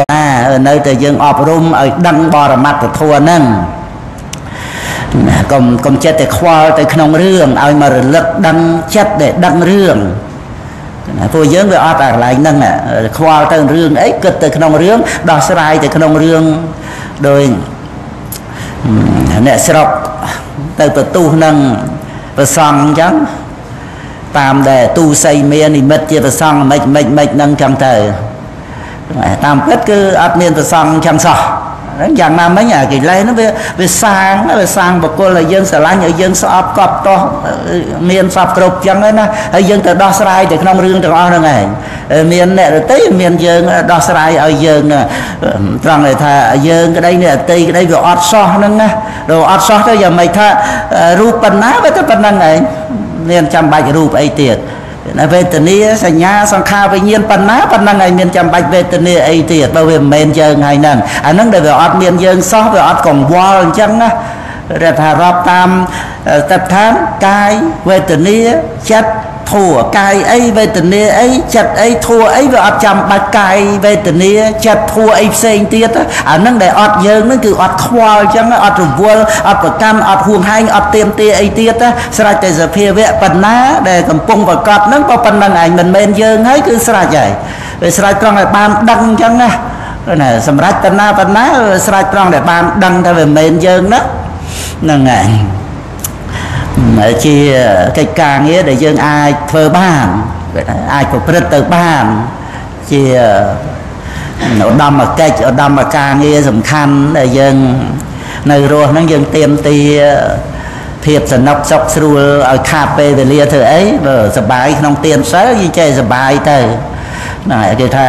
ណានៅតែយើងអប់រំឲ្យដឹងបរមត្តធម៌ហ្នឹងកុំកុំចិត្តតែខ្វល់ទៅក្នុងរឿងឲ្យមករលឹកដឹងចិត្តដែលដឹងរឿងពួកយើងវាអត់អាកន្លែងហ្នឹងខ្វល់ទៅរឿងអីគិតទៅក្នុងរឿងដោះស្រាយទៅក្នុងរឿងដោយអ្នកស្រុកទៅបន្ទុះនឹងប្រសង់អញ្ចឹងតាមដែលទូសីមាននិមិត្តជាប្រសង់មិនមិនមិនហ្នឹងចឹងទៅ តាមពិតគឺអត់មានប្រសង់ចឹងសោះហ្នឹងយ៉ាងណាមិញអាកិលេសហ្នឹងវាវាសាងវាសាងបកុលឲ្យយើងស្រឡាញ់ឲ្យយើងស្អប់កប់តោះមានសពគ្រប់ចឹងណាហើយយើងទៅដោះស្រាយទៅក្នុងរឿងទាំងអស់ហ្នឹងឯងមានអ្នករតីមានយើងដោះស្រាយឲ្យយើងត្រង់ថាយើងក្តីអ្នករតីក្តីវាអត់សោះហ្នឹងណាដល់អត់សោះទៅយ៉ាងម៉េចថារូបប៉ុណ្ណាវាទៅប៉ុណ្ណឹងឯងមានចាំបាច់រូបអីទៀត វេទនាសញ្ញាសង្ខារវិញ្ញាណប៉ុណ្ណាប៉ុណ្ណឹងហើយមានចាំបាច់វេទនាអីទៀតបើវាមិនមែនយើងហើយហ្នឹងអាហ្នឹងដែលវាអត់មានយើងសោះវាអត់កង្វល់អញ្ចឹងណារដ្ឋថារាប់តាមតបឋានកាយវេទនាចិត្ត ធัวកាយអីវេទនាអីចិត្តអីធัวអីវាអត់ចាំបាច់កាយវេទនាចិត្តធัวអីផ្សេងទៀតអានឹងដែលអត់យើងនឹងគឺអត់ខ្វល់អញ្ចឹងអត់រវល់អត់ប្រកាន់អត់ហួងហែងអត់ទៀមទាអីទៀតស្រេចតែសភាវៈប៉ុណ្ណាដែលកំពុងប្រកបនឹងក៏ប៉ុណ្ណឹងឯងមិនមែនយើងហើយគឺស្រេចហើយវាស្រេចត្រង់ឲ្យបានដឹងអញ្ចឹងណាណាសម្រាប់តណាប៉ុណ្ណាស្រេចត្រង់ដែលបានដឹងថាវាមិនមែនយើងណាហ្នឹងហើយ ជាកិច្ចការងារដែលយើងអាចធ្វើបានអាចប្រព្រឹត្តទៅបានជាឧត្តមកិច្ចឧត្តមការងារសំខាន់ដែលយើងនៅរស់ហ្នឹងយើងទៀមទាភាពសនុកសុខស្រួលឲ្យខាតពេលវេលាធ្វើអីបើសបាយក្នុងទៀនសិលយើងចេះសបាយទៅ ហ្នឹងគេថា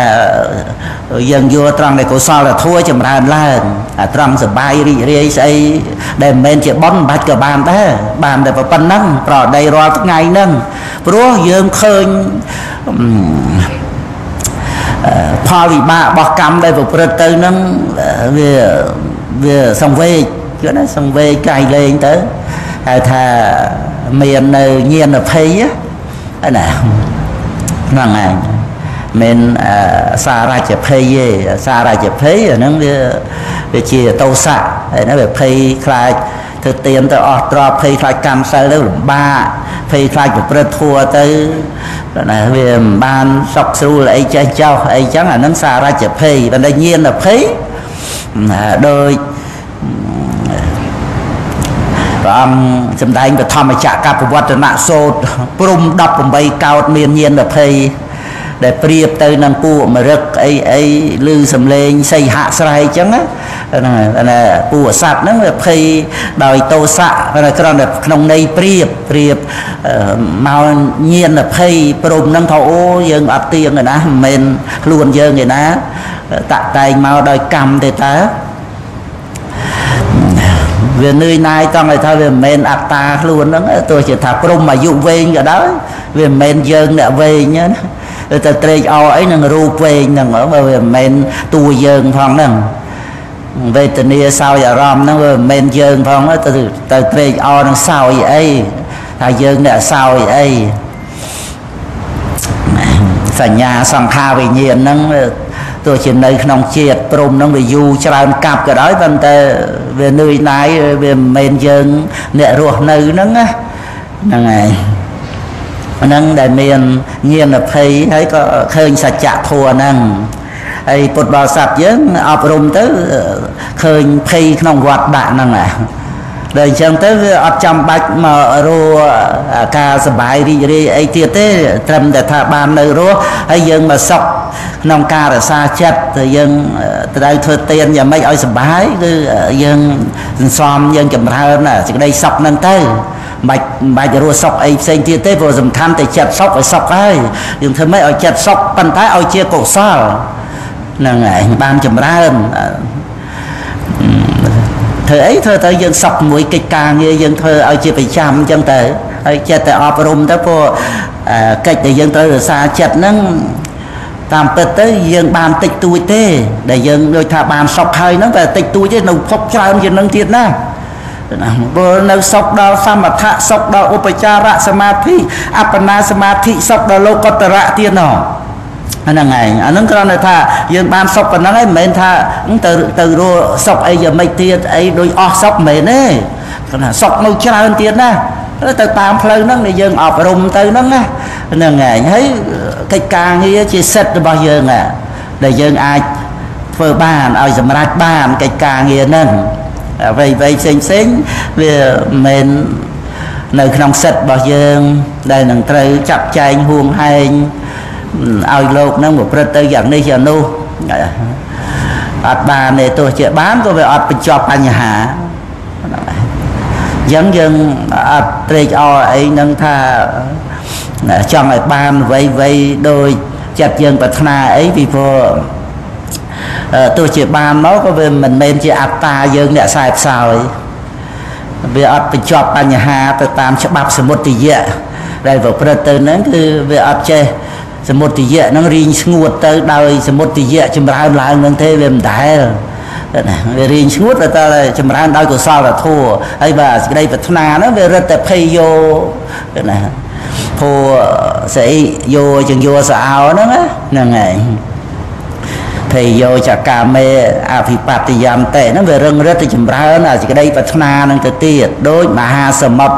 យើងយល់ត្រង់ដែលកុសលធម៌ចម្រើនឡើងអាត្រង់សបាយរីករាយស្អីដែលមិនមែនជាប៉ុនមិនបាច់ក៏បានដែរបានតែប៉ុណ្ណឹងប្រដីរាល់ថ្ងៃហ្នឹងព្រោះយើងឃើញផលវិបាករបស់កម្មដែលប្រព្រឹត្តទៅហ្នឹងវាវាសង្វេគគឺណាសង្វេគកាយលែងទៅហៅថាមាននៅញៀនភ័យណាហ្នឹងឯង មិនសារច្ចភ័យទេសារច្ចភ័យអាហ្នឹងវាវាជាតោសៈហើយណាវាភ័យខ្លាចធ្វើទៀនទៅអស់ទ្រព្យភ័យខ្លាចកម្មសិលទៅលំបាកភ័យខ្លាចប្រព្រឹត្តធัวទៅណាវាមិនបានសុខស្រួលអីចេះចោះអីចឹងអាហ្នឹងសារច្ចភ័យបើតែញៀនភ័យដោយព្រះអង្គសម្ដែងបឋមចក្រកបវត្តនៈសោតព្រំ18កោតមានញៀនភ័យ ដែលប្រៀបទៅនឹងពួកមរឹកអីអីឮសំឡេងសីហៈស្រែកចឹងណាហ្នឹងណាពួកសัตว์ហ្នឹងវាភ័យដោយតោសៈតែគ្រាន់តែក្នុងន័យប្រៀបប្រៀបមកញៀនភ័យព្រមហ្នឹងថាអូយើងអត់ទៀងឯណាមិនមែនខ្លួនយើងឯណាតាក់តែងមកដោយកម្មទេតើវានឿយណាយតង់ឲ្យថាវាមិនមែនអត្តាខ្លួនហ្នឹងទោះជាថាព្រមអាយុវែងក៏ដោយវាមិនមែនយើងអ្នកវែងណា ទៅត្រេកអរអីនឹងរូបវែងហ្នឹងបើវាមិនមែនតួយើងផងហ្នឹងវេទនាសោយអារម្មណ៍ហ្នឹងវាមិនមែនយើងផងទៅទៅត្រេកអរនឹងសោយអីថាយើងអ្នកសោយអីសញ្ញាសង្ខារវិញ្ញាណហ្នឹងទោះជានៅក្នុងជាតិព្រំហ្នឹងវាយូរច្រើនកាប់ក៏ដោយប៉ុន្តែវានឿយណាយវាមិនមែនយើងអ្នករស់នៅហ្នឹងណាហ្នឹងហើយ ហ្នឹងដែលមានញាណភ័យហើយក៏ឃើញសច្ចធម៌ហ្នឹងហើយពុទ្ធបរិស័ទយើងអប់រំទៅឃើញភ័យក្នុងវត្តដាក់ហ្នឹងណាដល់អញ្ចឹងទៅវាអត់ចាំបាច់មករស់ការសបាយរីករាយអីទៀតទេ ត្រឹមតែថាបាននៅរស់ហើយយើងមកសុខក្នុងការរក្សាចិត្តទៅយើងត្រូវធ្វើទានយ៉ាងម៉េចឲ្យសបាយគឺយើងសន្សំយើងចម្រើនសេចក្តីសុខហ្នឹងទៅ មិនបាច់មិនបាច់រស់សុខអីផ្សេងទៀតទេព្រោះសំខាន់តែចិត្តសុខឲ្យសុខហើយយើងធ្វើម៉េចឲ្យចិត្តសុខប៉ុន្តែឲ្យជាកុសលហ្នឹងហើយបានចម្រើនធ្វើអីធ្វើទៅយើងសុខមួយកិច្ចការងារយើងធ្វើឲ្យជាប្រចាំអញ្ចឹងទៅហើយចិត្តតែអប់រំទៅព្រោះកិច្ចដែលយើងត្រូវរក្សាចិត្តហ្នឹងតាមពិតទៅយើងបានតិចតួចទេដែលយើងដូចថាបានសុខហើយហ្នឹងតែតិចតួចទេនៅភពច្រើនជាងនឹងទៀតណា ណាព្រោះនៅសុខដល់សមថៈសុខដល់ឧបចារៈសមាធិអបណាសមាធិសុខដល់លោកតរៈទៀតណោះហ្នឹងឯងអាហ្នឹងគ្រាន់តែថាយើងបានសុខប៉ុណ្ណឹងឯងមិនមែនថាទៅទៅរស់សុខអីយ៉ាងម៉េចទៀតអីដូចអស់សុខមិនមែនទេគាត់ថាសុខនៅច្រើនទៀតណាទៅតាមផ្លូវហ្នឹងដែលយើងអប់រំទៅហ្នឹងណាហ្នឹងឯងហើយកិច្ចការងារជាសិទ្ធិរបស់យើងដែលយើងអាចធ្វើបានឲ្យសម្រេចបានកិច្ចការងារហ្នឹង អ្វីអ្វីផ្សេងផ្សេងវាមិនមែននៅក្នុងសិទ្ធិរបស់យើង ដែលនឹងត្រូវចាត់ចែងហួងហែងឲ្យលោកនឹងប្រព្រឹត្តទៅយ៉ាងនេះយ៉ាងនោះអត់បានទេទោះជាបានក៏វាអត់បញ្ចប់បញ្ហាអញ្ចឹងយើងអត់ត្រេកអរអីនឹងថាចង់ឲ្យបានអ្វីអ្វីដោយចិត្តយើងប្រាថ្នាអីពីព្រោះ ទោះជាបានមកក៏វាមិនមែនជាអត្តាយើងអ្នកខ្សែផ្សោយវាអត់បញ្ចប់បញ្ហាទៅតាមច្បាប់សមុទ្ទយៈដែលប្រព្រឹត្តទៅហ្នឹងគឺវាអត់ចេះសមុទ្ទយៈហ្នឹងរីងស្ងួតទៅដោយសមុទ្ទយៈចម្រើនឡើងនឹងទេវាមិនដែលណាវារៀងឈួតតែចម្រើនដោយកុសលធម៌ហើយបាទសេចក្តីប្រាថ្នាហ្នឹងវារឹតតែភ័យយោណាភោស្អីយោជាងយោសអោហ្នឹងហ្នឹងហើយ ភ័យយោចកាមេអភិបត្តិយន្តេហ្នឹងវារឹងរិតទៅចម្រើនអាសេចក្តីប្រាថ្នាហ្នឹងទៅទៀតដូចមហាសមុទ្រ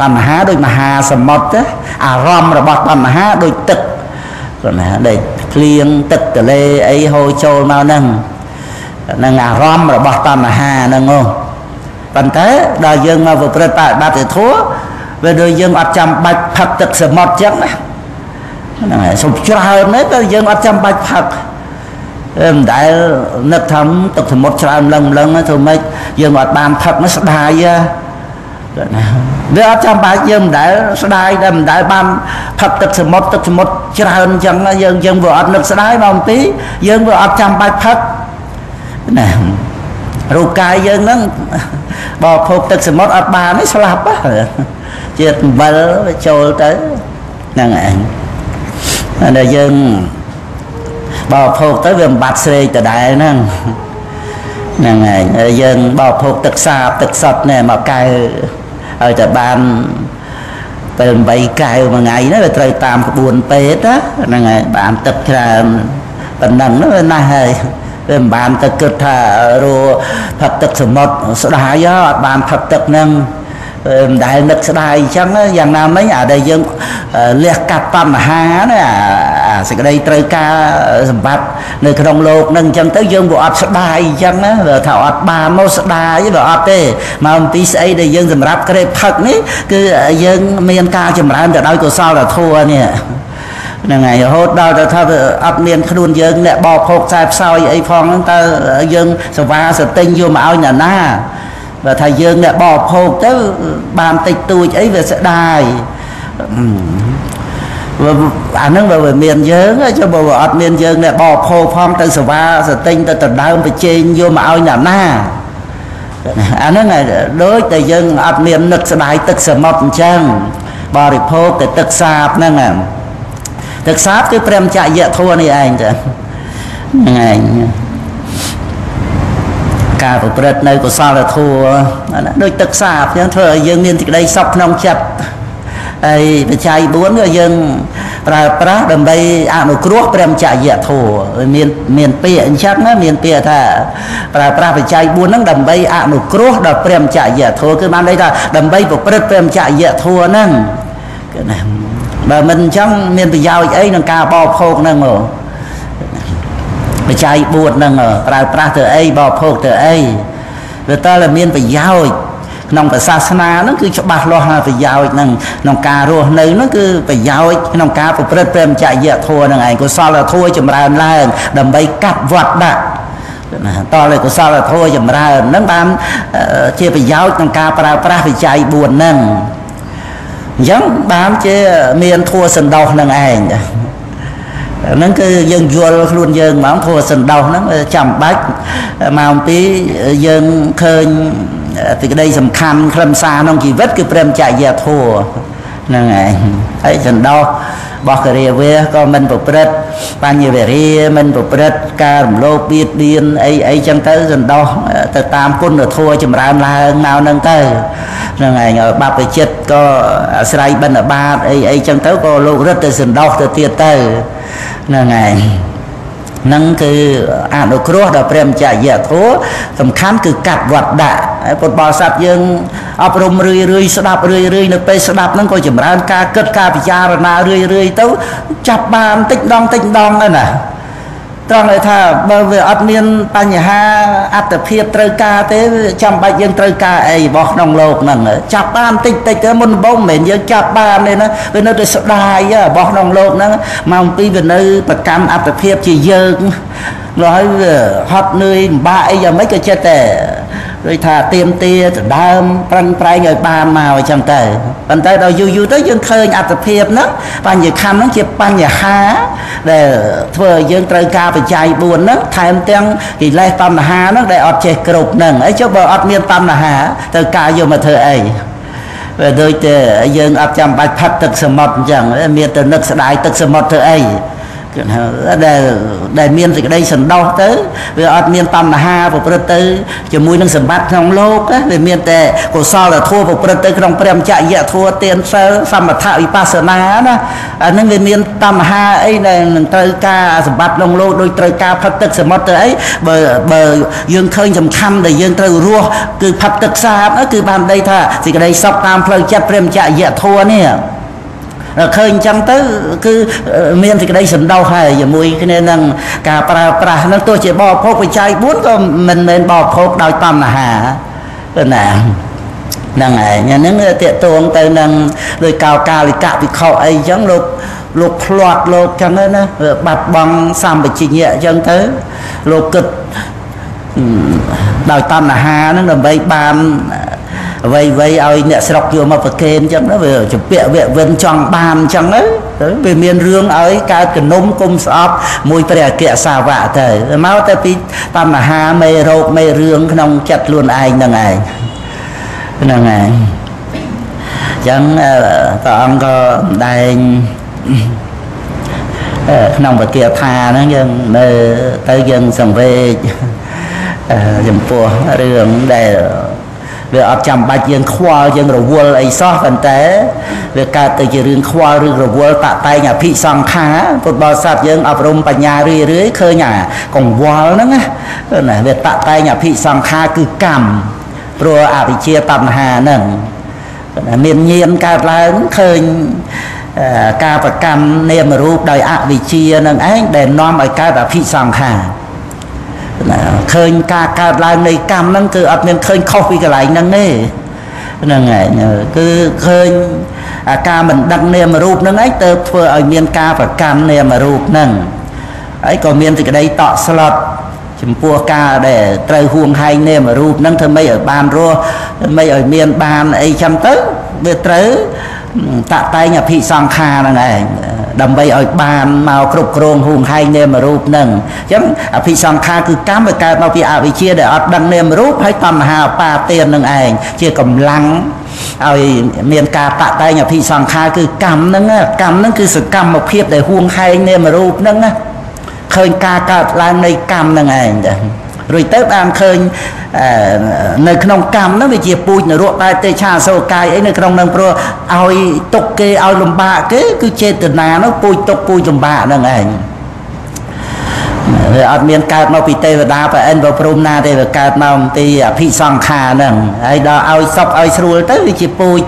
តណ្ហាដូចមហាសមុទ្រអារម្មណ៍របស់តណ្ហាដូចទឹកគាត់ណាដែលគ្លៀងទឹកទលេអីហូរចូលមកហ្នឹងនឹងអារម្មណ៍របស់តណ្ហាហ្នឹងហ៎ប៉ុន្តែដល់យើងមកប្រព្រឹត្តបដិបត្តិធម៌វាដូចយើងអត់ចាំបាច់ផឹកទឹកសមុទ្រចឹងណាហ្នឹងហើយសុំច្រើនទេតែយើងអត់ចាំបាច់ផឹកមិន ដែលនឹកថាទឹកសមុទ្រច្រើនលឹងលឹងធ្វើម៉េចយើងអត់បានផឹកនោះស្ដាយណាវាអត់ចាំបាច់យើងមិនដែលស្ដាយដែលមិនដែលបានផឹកទឹកសមុទ្រទឹកសមុទ្រច្រើនអញ្ចឹងយើងយើងវាអត់នឹកស្ដាយមកអំពីយើងវាអត់ចាំបាច់ផឹកណារូបកាយយើងហ្នឹងបើភោគទឹកសមុទ្រអត់បានទេស្លាប់ជាតិអំបិលចូលទៅហ្នឹងឯងតែយើង បើភោគទៅវាមិនបាត់ស្រេកដដែលហ្នឹងហ្នឹងឯងយើងបើភោគទឹកសាបទឹកសុទ្ធនេះមកកែឲ្យតែបានពេល8កែវមួយថ្ងៃហ្នឹងវាត្រូវតាមក្បួនពេទ្យហ្នឹងហើយបានទឹកច្រើនប៉ុណ្ណឹងហ្នឹងវាណាស់ហើយវាមិនបានទៅគិតថារੂផឹកទឹកសមុទ្រស្ដាយអត់បានផឹកទឹកហ្នឹងមិនដែលនឹកស្ដាយអញ្ចឹងយ៉ាងណាមិញអាដែលយើងលះកាត់បញ្ហាណាអា សេចក្តីត្រូវការសម្បត្តិនៅក្នុងលោកនឹងអញ្ចឹងទៅយើងវាអត់ស្ដាយអញ្ចឹងណាថាអត់បានមកស្ដាយវាអត់ទេមកអំពីស្អីដែលយើងសម្រាប់ក្រេបផឹកនេះគឺយើងមានការចម្រើនទៅដោយកុសលធម៌នេះហ្នឹងហើយរហូតដល់ទៅថាអត់មានខ្លួនយើងអ្នកបោភោគខ្សែផ្សោយអីផងហ្នឹងតើយើងសវាសតិញយកមកឲ្យអ្នកណាបើថាយើងអ្នកបោភោគទៅបានតិចតួចអីវាស្ដាយ អាហ្នឹងបើវាមានយើងចុះបើអត់មានយើងអ្នកបោភោគផងទៅសវាសតិញទៅដណ្ដើមប្រជែងយកមកឲ្យអ្នកណាអាហ្នឹងដូចតែយើងអត់មាននឹកស្ដាយទឹកសមុទ្រអញ្ចឹងបរិភោគតែទឹកសាបហ្នឹងទឹកសាបគឺព្រមចយៈធัวនេះឯងទៅហ្នឹងឯងការប្រព្រឹត្តនៅកុសលធម៌ដូចទឹកសាបអញ្ចឹងធ្វើឲ្យយើងមានសេចក្តីសុខក្នុងចិត្ត ហើយបច្ច័យ4ក៏យើងប្រើប្រាស់ដើម្បីអនុគ្រោះព្រមចយៈធម៌មានមានពាក្យអញ្ចឹងមានពាក្យថាប្រើប្រាស់បច្ច័យ4ហ្នឹងដើម្បីអនុគ្រោះដល់ព្រមចយៈធម៌គឺបានន័យថាដើម្បីប្រព្រឹត្តព្រមចយៈធម៌ហ្នឹងគឺណាបើមិនអញ្ចឹងមានប្រយោជន៍អីក្នុងការបរិភោគហ្នឹងហ៎បច្ច័យ4ហ្នឹងប្រើប្រាស់ទៅអីបរិភោគទៅអីវាតើមានប្រយោជន៍ ក្នុងសាសនាហ្នឹងគឺច្បាស់លាស់ហើយប្រយោជន៍ហ្នឹងក្នុងការរស់នៅហ្នឹងគឺប្រយោជន៍ក្នុងការប្រព្រឹត្តព្រមចរិយធម៌ហ្នឹងឯងកុសលធម៌ចម្រើនឡើងដើម្បីកាត់វត្តដាក់ណាតលើកុសលធម៌ចម្រើនហ្នឹងបានជាប្រយោជន៍ក្នុងការប្រើប្រាស់វិច័យ4ហ្នឹងអញ្ចឹងបានជាមានធัวសន្តោសនឹងឯងហ្នឹងគឺយើងយល់ខ្លួនយើងហ្មងធัวសន្តោសហ្នឹងចាំបាច់មកអំពីយើងឃើញ ទីក្តីសំខាន់ខ្លឹមសារក្នុងជីវិតគឺព្រមចរិយាធัวហ្នឹងឯងហើយសន្តោសបោះករាវាក៏មិនប្រព្រឹត្តបញ្ញវេរាមិនប្រព្រឹត្តការរំលោភបៀតបៀនអីអីចឹងទៅសន្តោសទៅតាមគុណធម៌ចម្រើនឡើងមកហ្នឹងទៅហ្នឹងឯងបព្វជិតក៏អាស្រ័យបិណ្ឌបាតអីអីចឹងទៅក៏លោករត់ទៅសន្តោសទៅទៀតទៅហ្នឹងឯង នឹងគឺអនុគ្រោះដល់ព្រះមច្ឆយធัวសំខាន់គឺកាត់វត្តដាក់ហើយពុទ្ធបរិស័ទយើងអប់រំរឿយរឿយស្ដាប់រឿយរឿយនៅពេលស្ដាប់ហ្នឹងក៏ចម្រើនការគិតការពិចារណារឿយរឿយទៅចាប់បានតិចដងតិចដងហ្នឹងណា ត្រង់ឲ្យថាបើវាអត់មានបញ្ហាអត្តភាពត្រូវការទេចាំបាច់យើងត្រូវការអីរបស់ក្នុងលោកហ្នឹងចាប់បានតិចតិចទៅមុនដំបូងមិនមែនយើងចាប់បានទេណាវានៅតែស្ដាយរបស់ក្នុងលោកហ្នឹងម៉ោង2វានៅប្រកម្មអត្តភាពជាយើងហើយហត់នឿយម្បាក់អីយ៉ាងម៉េចក៏ចិត្តតែ ដូចថាទៀមទាដណ្ដើមប្រឹងប្រែងឲ្យបានមកអញ្ចឹងទៅប៉ុន្តែដល់យូរយូរទៅយើងឃើញអត្តភាពហ្នឹងបញ្ញខណ្ឌហ្នឹងជាបញ្ហាដែលធ្វើឲ្យយើងត្រូវការបច្ច័យ4ហ្នឹងថែមទាំងកិលេសតណ្ហាហ្នឹងដែលអត់ចេះគ្រប់ហ្នឹងអីចុះបើអត់មានតណ្ហាទៅការយកមកធ្វើអីវាដូចតែយើងអត់ចាំបាច់ផឹកទឹកសមុទ្រអញ្ចឹងមានទៅនឹកស្ដាយទឹកសមុទ្រធ្វើអី គឺដែលដែលមានសេចក្តីសន្តោសទៅវាអត់មានតណ្ហាប្រព្រឹត្តទៅជាមួយនឹងសម្បត្តិក្នុងលោកវាមានតែកុសលធម៌ប្រព្រឹត្តទៅក្នុងព្រះមច្ឆយធម៌ទានសិលសមថវិបស្សនាណាអានឹងវាមានតណ្ហាអីដែលនឹងត្រូវការសម្បត្តិក្នុងលោកដោយត្រូវការផឹកទឹកសមុទ្រទៅអីបើបើយើងឃើញសំខាន់ដែលយើងត្រូវរស់គឺផឹកទឹកសាបគឺបានដីថាសេចក្តីសុខតាមផ្លូវចិត្តព្រះមច្ឆយធម៌នេះ ឃើញអញ្ចឹងទៅគឺមានសេចក្តីសន្តោសហើយជាមួយគ្នានឹងការប្រើប្រាស់នឹងទោះជាបរិភោគបច្ច័យ4ក៏មិនមែនបរិភោគដោយតណ្ហាទៅណាហ្នឹងហើយញ៉ាំហ្នឹងតេតងទៅនឹងដោយកោកាលិកវិខអីអញ្ចឹងលោកលោកផ្លាត់លោកចឹងណាបាត់បង់សម្បជញ្ញៈអញ្ចឹងទៅលោកគិតដោយតណ្ហាហ្នឹងដើម្បីបាន អ្វីអ្វីឲ្យអ្នកស្រុកយកមកប្រគេនអញ្ចឹងណាវាជពាក់វៈវិនចង់បានអញ្ចឹងទៅវាមានរឿងឲ្យកើតកនុំគុំស្អប់មួយព្រះអគ្គសាវកទៅមកទៅពីតណ្ហាមេរោគមេរឿងក្នុងចិត្តខ្លួនឯងហ្នឹងឯងហ្នឹងឯងអញ្ចឹងព្រះអង្គក៏ម្ដែងក្នុងវិគាថាហ្នឹងយើងមើលទៅយើងសង្វេគចំពោះរឿងដែល វាអត់ចាំបាច់យើងខ្វល់យើងរវល់អីសោះប៉ុន្តែវាកើតទៅជារឿងខ្វល់ឬរវល់តតែងអភិសង្ខាពុទ្ធបរិស័ទយើងអប់រំបញ្ញារឿយរឿយឃើញអាកង្វល់ហ្នឹងណាវាតតែងអភិសង្ខាគឺកម្មព្រោះអវិជ្ជាតណ្ហាហ្នឹងមានញៀនកើតឡើងឃើញការប្រកម្មនាមរូបដោយអវិជ្ជានឹងឯងដែលនាំឲ្យកើតអភិសង្ខារ ឃើញការកើតឡើងនៃកម្មហ្នឹងគឺអត់មានឃើញខុសពីកន្លែងហ្នឹងទេហ្នឹងហើយគឺឃើញអាការមិនដឹកនាមរូបហ្នឹងឯងទៅធ្វើឲ្យមានការប្រកម្មនាមរូបហ្នឹងហើយក៏មានសេចក្តីតក់ស្លុតចំពោះការដែលត្រូវហួងហែងនាមរូបហ្នឹងធ្វើម៉េចឲ្យបានរស់ធ្វើម៉េចឲ្យមានបានអីចឹងទៅវាត្រូវ តតែងអភិសង្ខារហ្នឹងឯងដើម្បីឲ្យបានមកគ្រប់គ្រងហួងហែងនាមរូបហ្នឹងអញ្ចឹងអភិសង្ខារគឺកម្មវាកើតមកពីអវិជ្ជាដែលអត់ដឹងនាមរូបហើយតណ្ហាបាទាននឹងឯងជាកម្លាំងឲ្យមានការតតែងអភិសង្ខារគឺកម្មហ្នឹងកម្មហ្នឹងគឺសកម្មភាពដែលហួងហែងនាមរូបហ្នឹងណាឃើញការកើតឡើងនៃកម្មហ្នឹងឯងចា រួចទៅបានឃើញនៅក្នុងកម្មហ្នឹងវាជាពូជនរកតែទេឆាសោកាយអីនៅក្នុងហ្នឹងព្រោះឲ្យទុកគេឲ្យលំបាកគេគឺចេតនានោះពូជទុកពូជលំបាកហ្នឹងឯងវាអត់មានកើតមកពីទេវតាប្រអិនប្រព្រំណាទេវាកើតមកពីអភិសង្ខារហ្នឹងហើយដល់ឲ្យសុខឲ្យស្រួលទៅវាជាពូជ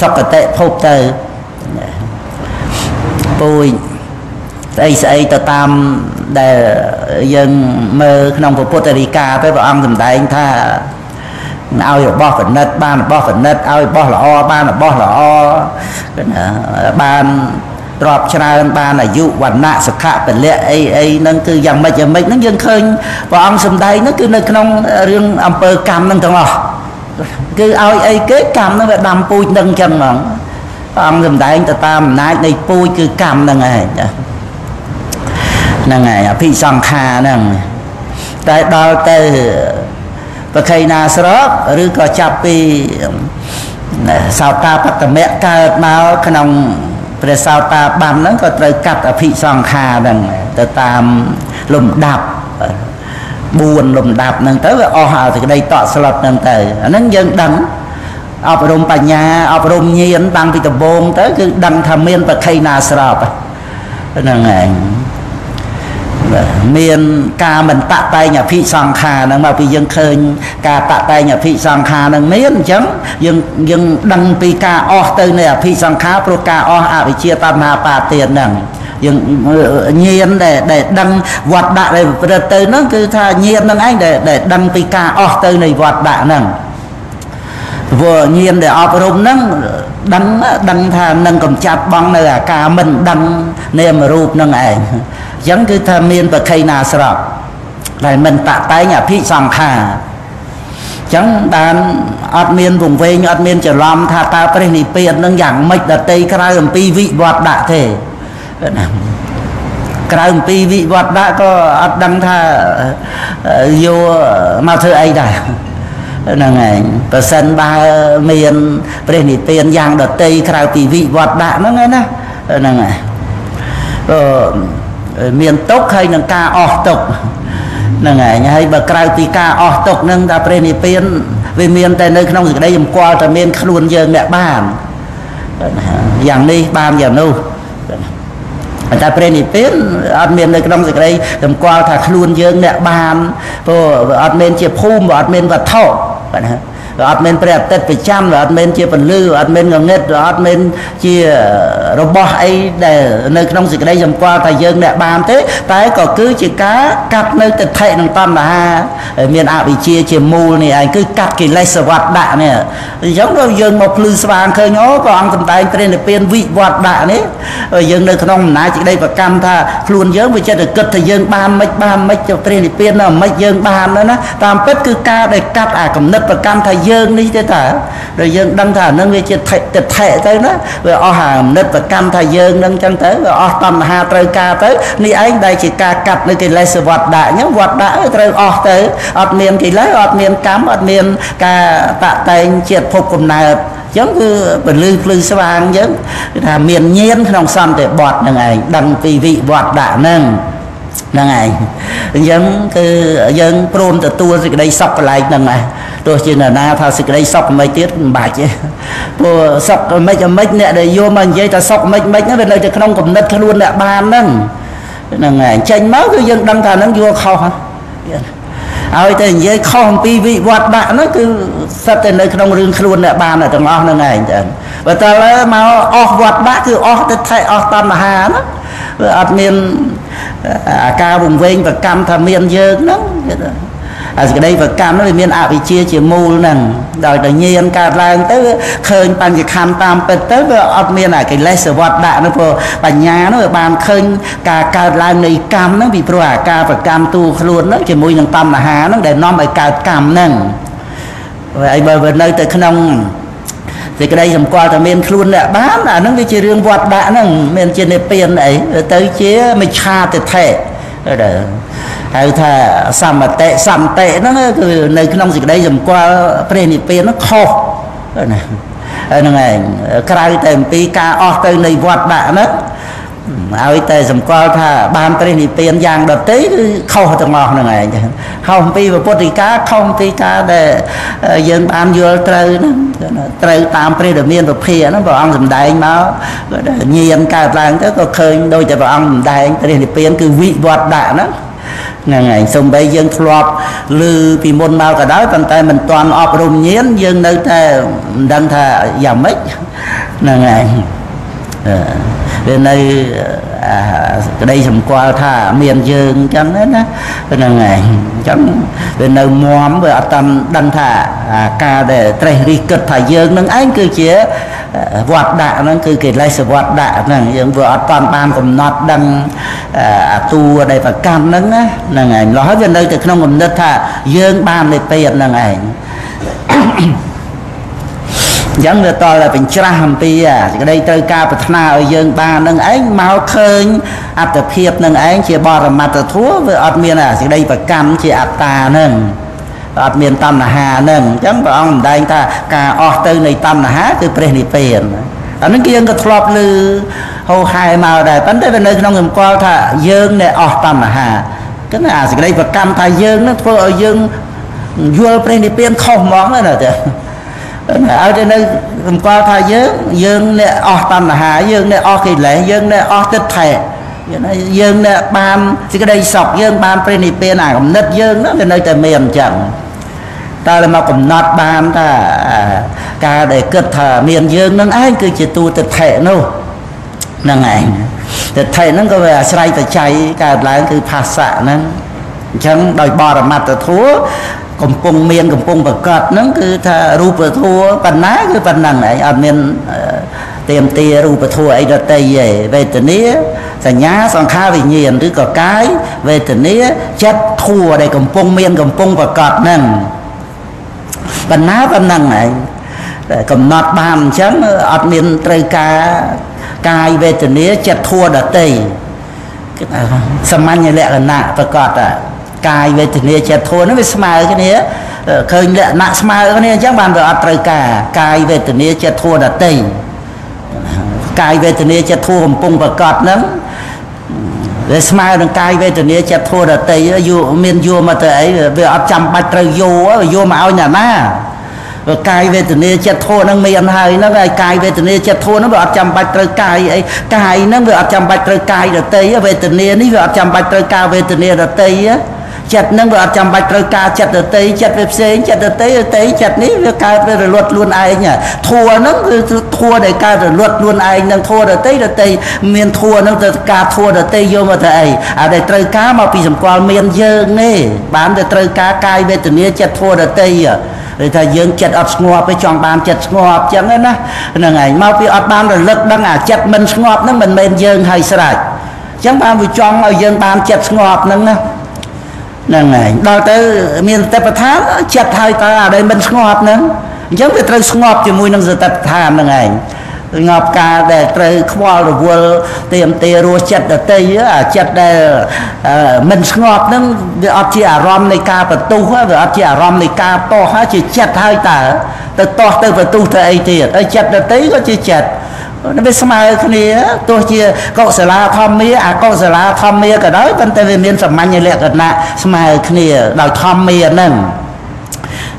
សុគតិភពទៅពូជស្អីស្អីទៅតាម ដែលយើងមើលក្នុងពុទ្ធរិកាទៅព្រះអង្គសម្ដែងថាឲ្យរបស់កណិតបានរបស់កណិតឲ្យរបស់ល្អបានរបស់ល្អបានទ្របច្រើនបានអាយុវណ្ណៈសុខៈពលៈអីអីហ្នឹងគឺយ៉ាងម៉េចយ៉ាងម៉េចហ្នឹងយើងឃើញព្រះអង្គសម្ដែងហ្នឹងគឺនៅក្នុងរឿងអំពើកម្មហ្នឹងទាំងអស់គឺឲ្យអីគេកម្មហ្នឹងវាដាំពូជហ្នឹងចឹងហ្មងព្រះអង្គសម្ដែងទៅតាមអំណាចនៃពូជគឺកម្មហ្នឹងឯងចា ហ្នឹងហើយអភិសង្ខារហ្នឹងតែដល់ទៅប្រខៃណាស្របឬក៏ចាប់ពីសោតាបតមៈកើតមកក្នុងព្រះសោតាបានហ្នឹងក៏ត្រូវកាត់អភិសង្ខារហ្នឹងទៅតាមលំដាប់4លំដាប់ហ្នឹងទៅវាអស់អាសេចក្តីតក់ស្លុតហ្នឹងទៅអាហ្នឹងយើងដឹងអប់រំបញ្ញាអប់រំញាណតាំងពីដំបូងទៅគឺដឹងថាមានប្រខៃណាស្របហ្នឹងឯង មានការមិនតតែងអភិសង្ខារហ្នឹងមកពីយើងឃើញការតតែងអភិសង្ខារហ្នឹងមានអញ្ចឹងយើងយើងដឹងពីការអស់ទៅនៃអភិសង្ខារព្រោះការអស់អវិជ្ជាតណ្ហាបាទានហ្នឹងយើងញៀនដែលដែលដឹងវត្តដាក់ដែលប្រព្រឹត្តទៅហ្នឹងគឺថាញៀនហ្នឹងឯងដែលដែលដឹងពីការអស់ទៅនៃវត្តដាក់ហ្នឹងព្រោះញៀនដែលអប់រំហ្នឹងដឹងដឹងថានឹងកំចាត់បងនៅអាការមិនដឹងនាមរូបហ្នឹងឯង អញ្ចឹងគឺថាមានប្រខៃណាស្របដែលមិនតតែងអភិសង្ខារចឹងបានអត់មានវង្វេងអត់មានច្រឡំថាតើព្រះនិព្វាននឹងយ៉ាងម៉េចដតីក្រៅអំពីវិវត្តដាក់ទេណាក្រៅអំពីវិវត្តដាក់ក៏អត់ដឹងថាយកមកធ្វើអីដែរហ្នឹងឯងប្រសិនបើមានព្រះនិព្វានយ៉ាងដតីក្រៅពីវិវត្តដាក់ហ្នឹងណាហ្នឹងឯង មានទុកហើយនឹងការអស់ទុកហ្នឹងហើយហើយបើក្រៅពីការអស់ទុកហ្នឹងថាព្រះនិព្វានវាមានតែនៅក្នុងសេចក្តីសម្គាល់តែមានខ្លួនយើងអ្នកបានយ៉ាងនេះបានយ៉ាងនោះតែព្រះនិព្វានអត់មាននៅក្នុងសេចក្តីសម្គាល់ថាខ្លួនយើងអ្នកបានព្រោះអត់មានជាភូមិអត់មានវត្ថុបាទណា វាអត់មានព្រះអាទិត្យប្រចាំវាអត់មានជាពលឺអត់មានងងឹតវាអត់មានជារបស់អីដែលនៅក្នុងសេចក្តីសម្គាល់ថាយើងអ្នកបានទេ តែក៏គឺជាការកាត់នៅទិដ្ឋិនិងតណ្ហាមានអវិជ្ជាជាមូលនេះឯងគឺកាត់កិលេសវត្តដាក់នេះអញ្ចឹងដល់យើងមកភ្លឺស្វាងឃើញអូព្រះអង្គសម្ដែងព្រះនិព្វានវិវត្តដាក់នេះយើងនៅក្នុងអំណាចសេចក្តីប្រកម្មថាខ្លួនយើងវាចិត្តតែគិតថាយើងបានមិនបានមិនចុះព្រះនិព្វានណាមិនយើងបានណាតាមពិតគឺការដែលកាត់អាកំណត់ប្រកម្មថាយើងនេះទេតើដល់យើងដឹងថានឹងវាជាថិតថិទៅណាវាអស់អាអំណិតប្រកម្មថាយើងនឹងចឹងទៅវាអស់តណ្ហាត្រូវការទៅនេះឯងដែលជាការកាត់នៅកិលេសវត្តដាក់ញវត្តដាក់ត្រូវអស់ទៅអត់មានកិលេសអត់មានកម្មអត់មានការតាក់តែងជាតិភពកំណើតចឹងគឺពលឺភ្លឺស្វាងយើងគឺថាមានញៀនក្នុងសន្តិបត្តិនឹងឯងដឹងពីវិវត្តដាក់ហ្នឹង ហ្នឹងឯងអញ្ចឹងគឺយើងព្រមទទួលសេចក្តីសុខកន្លែងហ្នឹងដែរទោះជាណាថាសេចក្តីសុខមិនទៀតមិនបាច់ទេព្រោះសុខមិនមិនអ្នកដែលយកមកនិយាយថាសុខមិនមិនហ្នឹងវានៅតែក្នុងគំនិតខ្លួនអ្នកបានហ្នឹងហ្នឹងឯងចេញមកគឺយើងដឹងថាហ្នឹងយល់ខុសហើយតែនិយាយខុសអំពីវិវត្តដាក់ហ្នឹងគឺសិតតែនៅក្នុងរឿងខ្លួនអ្នកបានទាំងអស់ហ្នឹងឯងចឹងបើតើមកអស់វត្តដាក់គឺអស់ទៅថែអស់តណ្ហាណា វាអត់មានអាការវង្វេងប្រកម្មថាមានយើងហ្នឹងអាសេចក្តីប្រកម្មនោះវាមានអវិជ្ជាជាមូលហ្នឹងដល់តែញៀនកើតឡើងទៅឃើញបញ្ញខណ្ឌតាមពិតទៅវាអត់មានអាកិលេសវត្តដាក់នោះព្រោះបញ្ញានោះវាបានឃើញការកើតឡើងនៃកម្មហ្នឹងពីព្រោះអាការប្រកម្មទូខ្លួនហ្នឹងជាមួយនឹងតណ្ហាហ្នឹងដែលនាំឲ្យកើតកម្មហ្នឹងហើយបើនៅទៅក្នុង សេចក្តីសម្គាល់តែមានខ្លួនអ្នកបានអាហ្នឹងវាជារឿងវត្តដាក់ហ្នឹងមានជានិព្វានអីទៅជាមិឆាទិដ្ឋិហៅថាសមតិសន្តិហ្នឹងគឺនៅក្នុងសេចក្តីសម្គាល់ព្រះនិព្វានហ្នឹងខុសណាហ្នឹងឯងក្រៅតែអំពីការអស់ទៅនៃវត្តដាក់ហ្នឹង ឲ្យតែសម្គាល់ថាបានព្រះនិព្វានយ៉ាងដតីគឺខុសទាំងអស់ហ្នឹងឯងខុសអំពីពុទ្ធិកាខុសអំពីការដែលយើងបានយល់ត្រូវហ្នឹងត្រូវតាមព្រះដែលមានពភាហ្នឹងព្រះអង្គសម្ដែងមកញៀនកើតឡើងទៅក៏ឃើញដូចតែព្រះអង្គសម្ដែងព្រះនិព្វានគឺវិវត្តដាក់ហ្នឹងហ្នឹងហើយសំបីយើងធ្លាប់ឮពីមុនមកក៏ដោយប៉ុន្តែមិនទាន់អប់រំញៀនយើងនៅតែមិនដឹងថាយ៉ាងម៉េចហ្នឹងហើយ វានៅក្តីសម្គាល់ថាមានយើងអញ្ចឹងណាហ្នឹងហើយអញ្ចឹងវានៅមមវាអត់តាន់ដឹងថាការដែលត្រេះរិះគិតថាយើងនឹងឯងគឺជាវត្តដាក់ហ្នឹងគឺកិលេសវត្តដាក់ហ្នឹងយើងវាអត់តាន់បានកំណត់ដឹងអាតួដែលប្រកម្មហ្នឹងណាហ្នឹងឯងលោះហើយវានៅតែក្នុងគំនិតថាយើងបាននិព្វានហ្នឹងឯង អញ្ចឹងវាតតែបញ្ច្រាស់អំពីសេចក្តីត្រូវការប្រាថ្នាឲ្យយើងបាននឹងឯងមកឃើញអត្តភាពនឹងឯងជាបរមត្តធัวវាអត់មានសេចក្តីប្រកម្មជាអត្តានឹងអត់មានតណ្ហានឹងអញ្ចឹងព្រះអង្គសម្ដែងថាការអស់ទៅនៃតណ្ហាគឺព្រះនិព្វានអានឹងយើងក៏ធ្លាប់ឮហោហែមកដែរប៉ុន្តែវានៅក្នុងសម្គាល់ថាយើងអ្នកអស់តណ្ហាគឺអាសេចក្តីប្រកម្មថាយើងនឹងធ្វើឲ្យយើងយល់ព្រះនិព្វានខុសហ្មងណាតែ ឲ្យទៅនៅសម្គាល់ថាយើងយើងអ្នកអស់តណ្ហាយើងអ្នកអស់កិលេសយើងអ្នកអស់ទិដ្ឋិយើងអ្នកបានសេចក្តីសុខយើងបានព្រះនិព្វានអាកំណត់យើងហ្នឹងវានៅតែមានអញ្ចឹងតើមកកំណត់បានថាការដែលគិតថាមានយើងនឹងឯងគឺជាទូទិដ្ឋិនោះហ្នឹងឯងទិដ្ឋិហ្នឹងក៏វាអាស្រ័យបច្ច័យកើតឡើងគឺភាសៈហ្នឹងអញ្ចឹងដោយបរមត្តធัว កំពុងមានកំពុងប្រកាសហ្នឹងគឺថារូបធัวបណ្ណាគឺប៉ុណ្ណឹងឯងអត់មានទៀមទារូបធัวអីដតីទេវេទនាសញ្ញាសង្ខារវិញ្ញាណឬក៏កាយវេទនាចិត្តធัวដែលកំពុងមានកំពុងប្រកាសហ្នឹងបណ្ណាប៉ុណ្ណឹងឯងកំណត់បានអញ្ចឹងអត់មានត្រូវការកាយវេទនាចិត្តធัวដតីសាមញ្ញលក្ខណៈប្រកប កាយវេទនាចិត្តធម៌ហ្នឹងវាស្មើគ្នាឃើញលក្ខណៈស្មើគ្នាអញ្ចឹងបានវាអត់ត្រូវការកាយវេទនាចិត្តធម៌ដតីកាយវេទនាចិត្តធម៌កំពុងប្រកបហ្នឹងវាស្មើនឹងកាយវេទនាចិត្តធម៌ដតីយូមានយូមកទៅអីវាអត់ចាំបាច់ត្រូវយោយោមកឲ្យអ្នកណាកាយវេទនាចិត្តធម៌ហ្នឹងមានហើយហ្នឹងហើយកាយវេទនាចិត្តធម៌ហ្នឹងវាអត់ចាំបាច់ត្រូវកាយអីកាយហ្នឹងវាអត់ចាំបាច់ត្រូវកាយដតីវេទនានេះវាអត់ចាំបាច់ត្រូវការវេទនាដតី ចិត្តហ្នឹងវាអត់ចាំបាច់ត្រូវការចិត្តដតីចិត្តវាផ្សេងចិត្តដតីដតីចិត្តនេះវាកើតវារលត់ខ្លួនឯងធัวហ្នឹងគឺធัวដែលកើតរលត់ខ្លួនឯងនឹងធัวដតីដតីមានធัวហ្នឹងទៅការធัวដតីយកមកទៅអីអាដែលត្រូវការមកពីសម្គាល់មានយើងទេបានតែត្រូវការកាយវេទនាចិត្តធัวដតីឬថាយើងចិត្តអត់ស្ងប់ទេចង់បានចិត្តស្ងប់ចឹងណាហ្នឹងឯងមកពីអត់បានរលឹកដឹងអាចិត្តមិនស្ងប់ហ្នឹងមិនមែនយើងហើយស្រេចចឹងបានវាចង់ឲ្យយើងបានចិត្តស្ងប់ហ្នឹងណា ហ្នឹងឯងដល់ទៅមានសតិប្បដ្ឋានចិត្តហើយតើអាដែលមិនស្ងប់ហ្នឹងអញ្ចឹងវាត្រូវស្ងប់ជាមួយនឹងសតិប្បដ្ឋានហ្នឹងឯងងាប់ការដែលត្រូវខ្វល់រវល់ទៀមទារស់ចិត្តដតីអាចិត្តដែលមិនស្ងប់ហ្នឹងវាអត់ជាអារម្មណ៍នៃការបន្ទុះវាអត់ជាអារម្មណ៍នៃការតោះជាចិត្តហើយតើទៅតោះទៅបន្ទុះទៅអីទៀតហើយចិត្តដតីក៏ជាចិត្ត វាស្មើគ្នាទោះជាកុសលាធម្មាអកុសលាធម្មាក៏ដោយប៉ុន្តែវាមានសាមញ្ញលក្ខណៈស្មើគ្នាដោយធម្មាហ្នឹង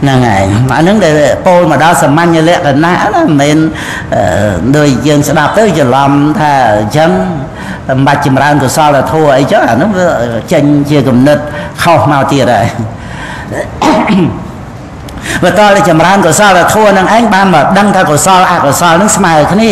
ហ្នឹងហើយអាហ្នឹងដែលពោលមកដល់សាមញ្ញលក្ខណៈណាមិនមែនដូចយើងស្ដាប់ទៅច្រឡំថាអញ្ចឹងមិនបាច់ចម្រើនកុសលធម៌អីចឹងអាហ្នឹងវាចេញជាគំនិតខុសមកទៀតហើយបើតើចម្រើនកុសលធម៌នឹងឯងបានមកដឹងថាកុសលអកុសលនឹងស្មើគ្នា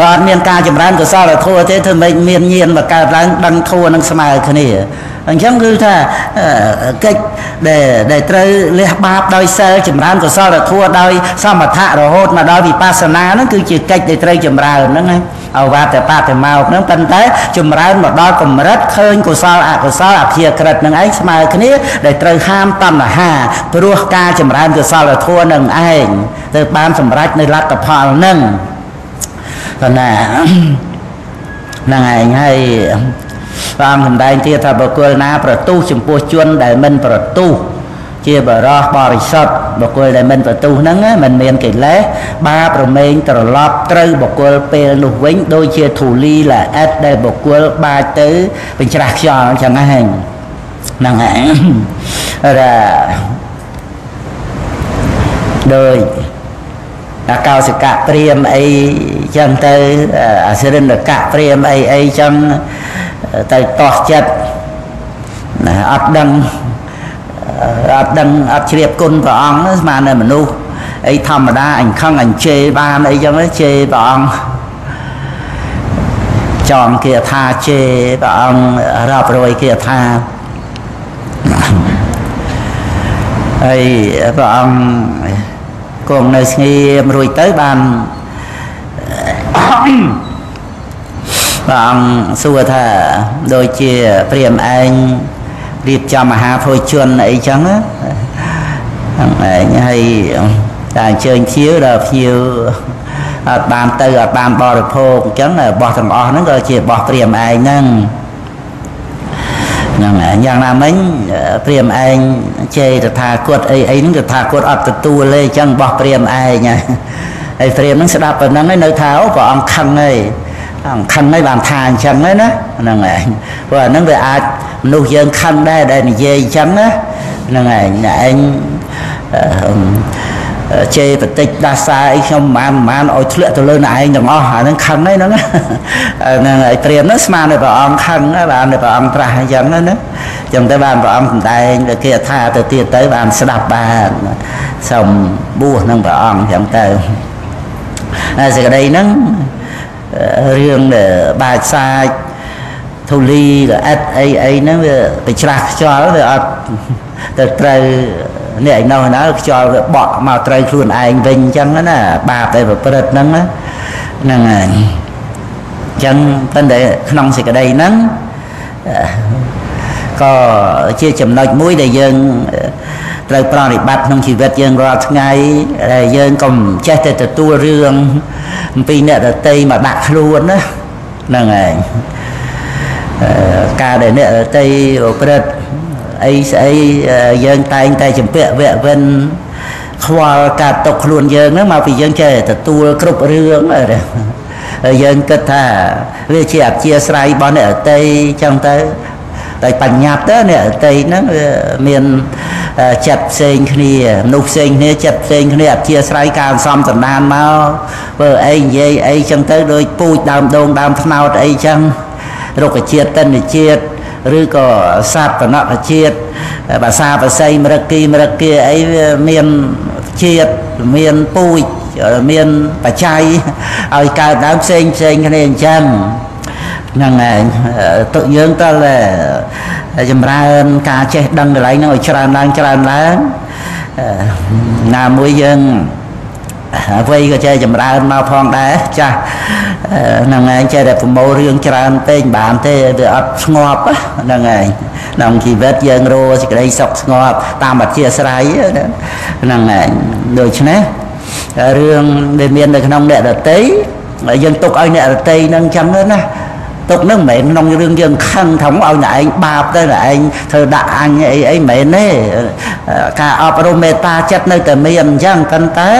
អត់មានការចម្រើនកុសលធម៌ទេធ្វើម៉េចមានញាណមកកើតឡើងដឹងធម៌នឹងស្មើគ្នាអញ្ចឹងគឺថាកិច្ចដែលដែលត្រូវលះបាបដោយសិលចម្រើនកុសលធម៌ដោយសមថៈរហូតមកដល់វិបស្សនាហ្នឹងគឺជាកិច្ចដែលត្រូវចម្រើនហ្នឹងណាអវត្តបតិមកហ្នឹងប៉ុន្តែចម្រើនមកដល់កម្រិតឃើញកុសលអកុសលអភិក្រិតនឹងឯងស្មើគ្នាដែលត្រូវហាមតណ្ហាព្រោះការចម្រើនកុសលធម៌នឹងឯងទៅបានសម្រេចនៅលទ្ធផលហ្នឹង ប៉ុន្តែហ្នឹងឯងហើយព្រះអង្គសម្ដែងទៀតថាបុគ្គលណា ប្រទុះចំពោះជនដែលមិនប្រទុះជាបរោះបរិសុទ្ធបុគ្គលដែលមិនប្រទុះហ្នឹងមិនមានកិលេសបាបរមែងត្រឡប់ត្រូវបុគ្គលពេលនោះវិញដូចជាធូលីល្អិតដែលបុគ្គលបាចទៅបញ្ច្រាស់ខ្យល់ចឹងហ្នឹងហ្នឹងហើយរ៉ាដោយអា កោសិកៈព្រាមអីចឹងទៅអាសិរិនកៈព្រាមអីអីចឹងទៅតោះចិត្តណាអត់ដឹងអត់ដឹងអត់ជ្រាបគុណព្រះអង្គស្មានតែមនុស្សអីធម្មតាអញខឹងអញជេរបានអីចឹងជេរព្រះអង្គចងគាថាជេរព្រះអង្គរាប់រយគាថាហើយព្រះអង្គ គង់នៅស្ងៀមរួចទៅបានព្រះអង្គសួរថាដូចជាព្រាមឯងរៀបចំមហាភោជនអីចឹងហ្នឹងឯងហើយតែអញ្ជើញភ្ញៀវដល់ភ្ញៀវអត់បានទៅអត់បានបរិភោគអញ្ចឹងបោះទាំងអស់ហ្នឹងក៏ជាបោះព្រាមឯងហ្នឹងហ្នឹង យ៉ាងណាមិញព្រាមឯងជេរតថាគតអីអីហ្នឹងតថាគតអត់ទទួលទេអញ្ចឹងបោះព្រាមឯងហើយហើយព្រាមហ្នឹងស្ដាប់ប៉ុណ្ណឹងហើយនៅថាអូព្រះអង្គខឹងហើយអង្គខឹងហើយបានថាអញ្ចឹងហើយណាហ្នឹងឯងព្រោះអាហ្នឹងវាអាចមនុស្សយើងខឹងដែរដែលនិយាយអញ្ចឹងណាហ្នឹងឯងឯង ជេបតិចដាសាអីខ្ញុំមិនបានមិនបានឲ្យធ្លាក់ទៅលើអ្នកឯងទាំងអស់អាហ្នឹងខឹងហ្នឹងហ្នឹងហើយព្រាមហ្នឹងស្មានតែព្រះអង្គខឹងបានតែព្រះអង្គត្រាស់អញ្ចឹងណាអញ្ចឹងទៅបានព្រះអង្គសម្ដែងទៅគេថាទៅទៀតទៅបានស្ដាប់បានសូមបួសនឹងព្រះអង្គអញ្ចឹងទៅហើយសេចក្តីហ្នឹងរឿងបាចសាចធូលីក៏អិតអីអីហ្នឹងវាទៅច្រាស់ខ្យល់វាអត់ទៅត្រូវ នេះឯណោះណាខ្យល់វាបក់មកត្រូវខ្លួនឯងវិញអញ្ចឹងណាបាបដែលប្រព្រឹត្តហ្នឹងហ្នឹងហើយអញ្ចឹងប៉ុន្តែក្នុងសេចក្តីហ្នឹងក៏ជាចំណុចមួយដែលយើងត្រូវប្រតិបត្តិក្នុងជីវិតយើងរាល់ថ្ងៃដែលយើងកុំចេះតែទទួលរឿងអំពីអ្នកដតីមកដាក់ខ្លួនណាហ្នឹងឯងការដែលអ្នកដតីប្រព្រឹត្ត អីស្អីយើងតែងតែចម្ពាក់វៈវិនខ្វល់ការຕົកខ្លួនយើងហ្នឹងមកពីយើងចេះទទួលគ្រប់រឿងហើយយើងគិតថាវាជាអធិស្រ័យរបស់អ្នកអតីចឹងទៅតែបញ្ញត្តិទៅអ្នកអតីហ្នឹងវាមានចិត្តផ្សេងគ្នាមនុស្សផ្សេងគ្នាចិត្តផ្សេងគ្នាអធិស្រ័យការសំសន្តានមកធ្វើអីនិយាយអីចឹងទៅដូចពូជដើមដូងដើមថ្នោតអីចឹងរុក្ខជាតិតិនជាតិ ឬក៏សត្វបណកជាតិភាសាបស័យមរគីមរគីអីវាមានជាតិមានពូជមានបច្ច័យឲ្យកើតដើមផ្សេងផ្សេងគ្នាអញ្ចឹងហ្នឹងឯងទុកយើងតើចម្រើនការចេះដឹងកន្លែងហ្នឹងឲ្យច្រើនឡើងច្រើនឡើងណាមួយយើង អ្វីក៏ចេះចម្រើនមកផងដែរចាស់ហ្នឹងឯងចេះតែប្រមូលរឿងច្រើនពេកបានទេវាអត់ស្ងប់ហ្នឹងឯងក្នុងជីវិតយើងរស់សេចក្តីសុខស្ងប់តាមអធិស្ឋានហ្នឹងឯងដូច្នេះរឿងដែលមាននៅក្នុងអ្នកដតីយើងទុកឲ្យអ្នកដតីហ្នឹងចឹងណា ទុកនឹងមិនមែនក្នុងរឿងយើងខឹងធំឲ្យអ្នកឯងបាបទៅអ្នកឯងធ្វើដាក់អញអីអីមិនមែនទេការអប់រំមេត្តាចិត្តនៅតែមានអញ្ចឹងប៉ុន្តែ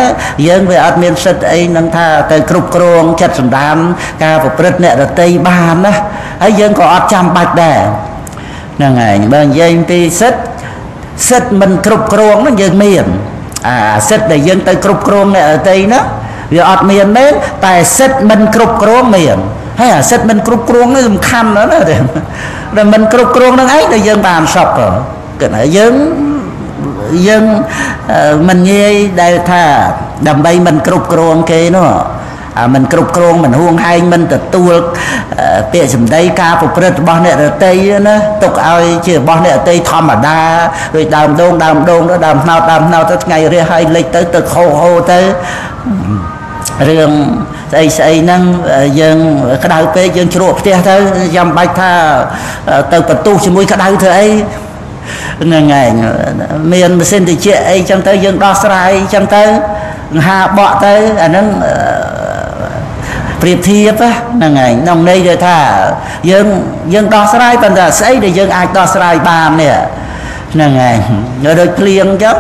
យើងវាអត់មានសិទ្ធអីនឹងថាទៅគ្រប់គ្រងចិត្តសម្ដានការប្រព្រឹត្តអ្នករតីបានណាហើយយើងក៏អត់ចាំបាច់ដែរហ្នឹងហើយបើនិយាយពីសិទ្ធសិទ្ធមិនគ្រប់គ្រងហ្នឹងយើងមានអាសិទ្ធដែលយើងទៅគ្រប់គ្រងអ្នករតីណាវាអត់មានទេតែសិទ្ធមិនគ្រប់គ្រងមាន ហើយអាសិទ្ធមិនគ្រប់គ្រងនេះសំខាន់ណាស់ណាដែលមិនគ្រប់គ្រងនឹងឯងដែលយើងបានសពគិតថាយើងយើងមិនងាយដែលថាដើម្បីមិនគ្រប់គ្រងគេនោះអាមិនគ្រប់គ្រងមិនហួងហែងមិនទទួលពាក្យសម្ដីការប្រព្រឹត្តរបស់អ្នករតីណាទុកឲ្យជារបស់អ្នករតីធម្មតាដូចដើមដូងដើមដូងទៅដើមថ្នោតដើមថ្នោតទៅថ្ងៃរះហើយលិចទៅទៅខោហូទៅ រឿងស្អីស្អីហ្នឹងយើងក្តៅពេកយើងជ្រក់ផ្ទះទៅចាំបាច់ថាទៅបន្ទុះជាមួយក្តៅធ្វើអីហ្នឹងឯងមានម៉ាស៊ីនតិចអីចឹងទៅយើងដោះស្រាយចឹងទៅហាបកទៅអាហ្នឹងប្រៀបធៀបហ្នឹងឯងក្នុងន័យទៅថាយើងយើងដោះស្រាយប៉ុន្តែស្អីដែលយើងអាចដោះស្រាយបាននេះហ្នឹងឯងដូចភ្លៀងអញ្ចឹង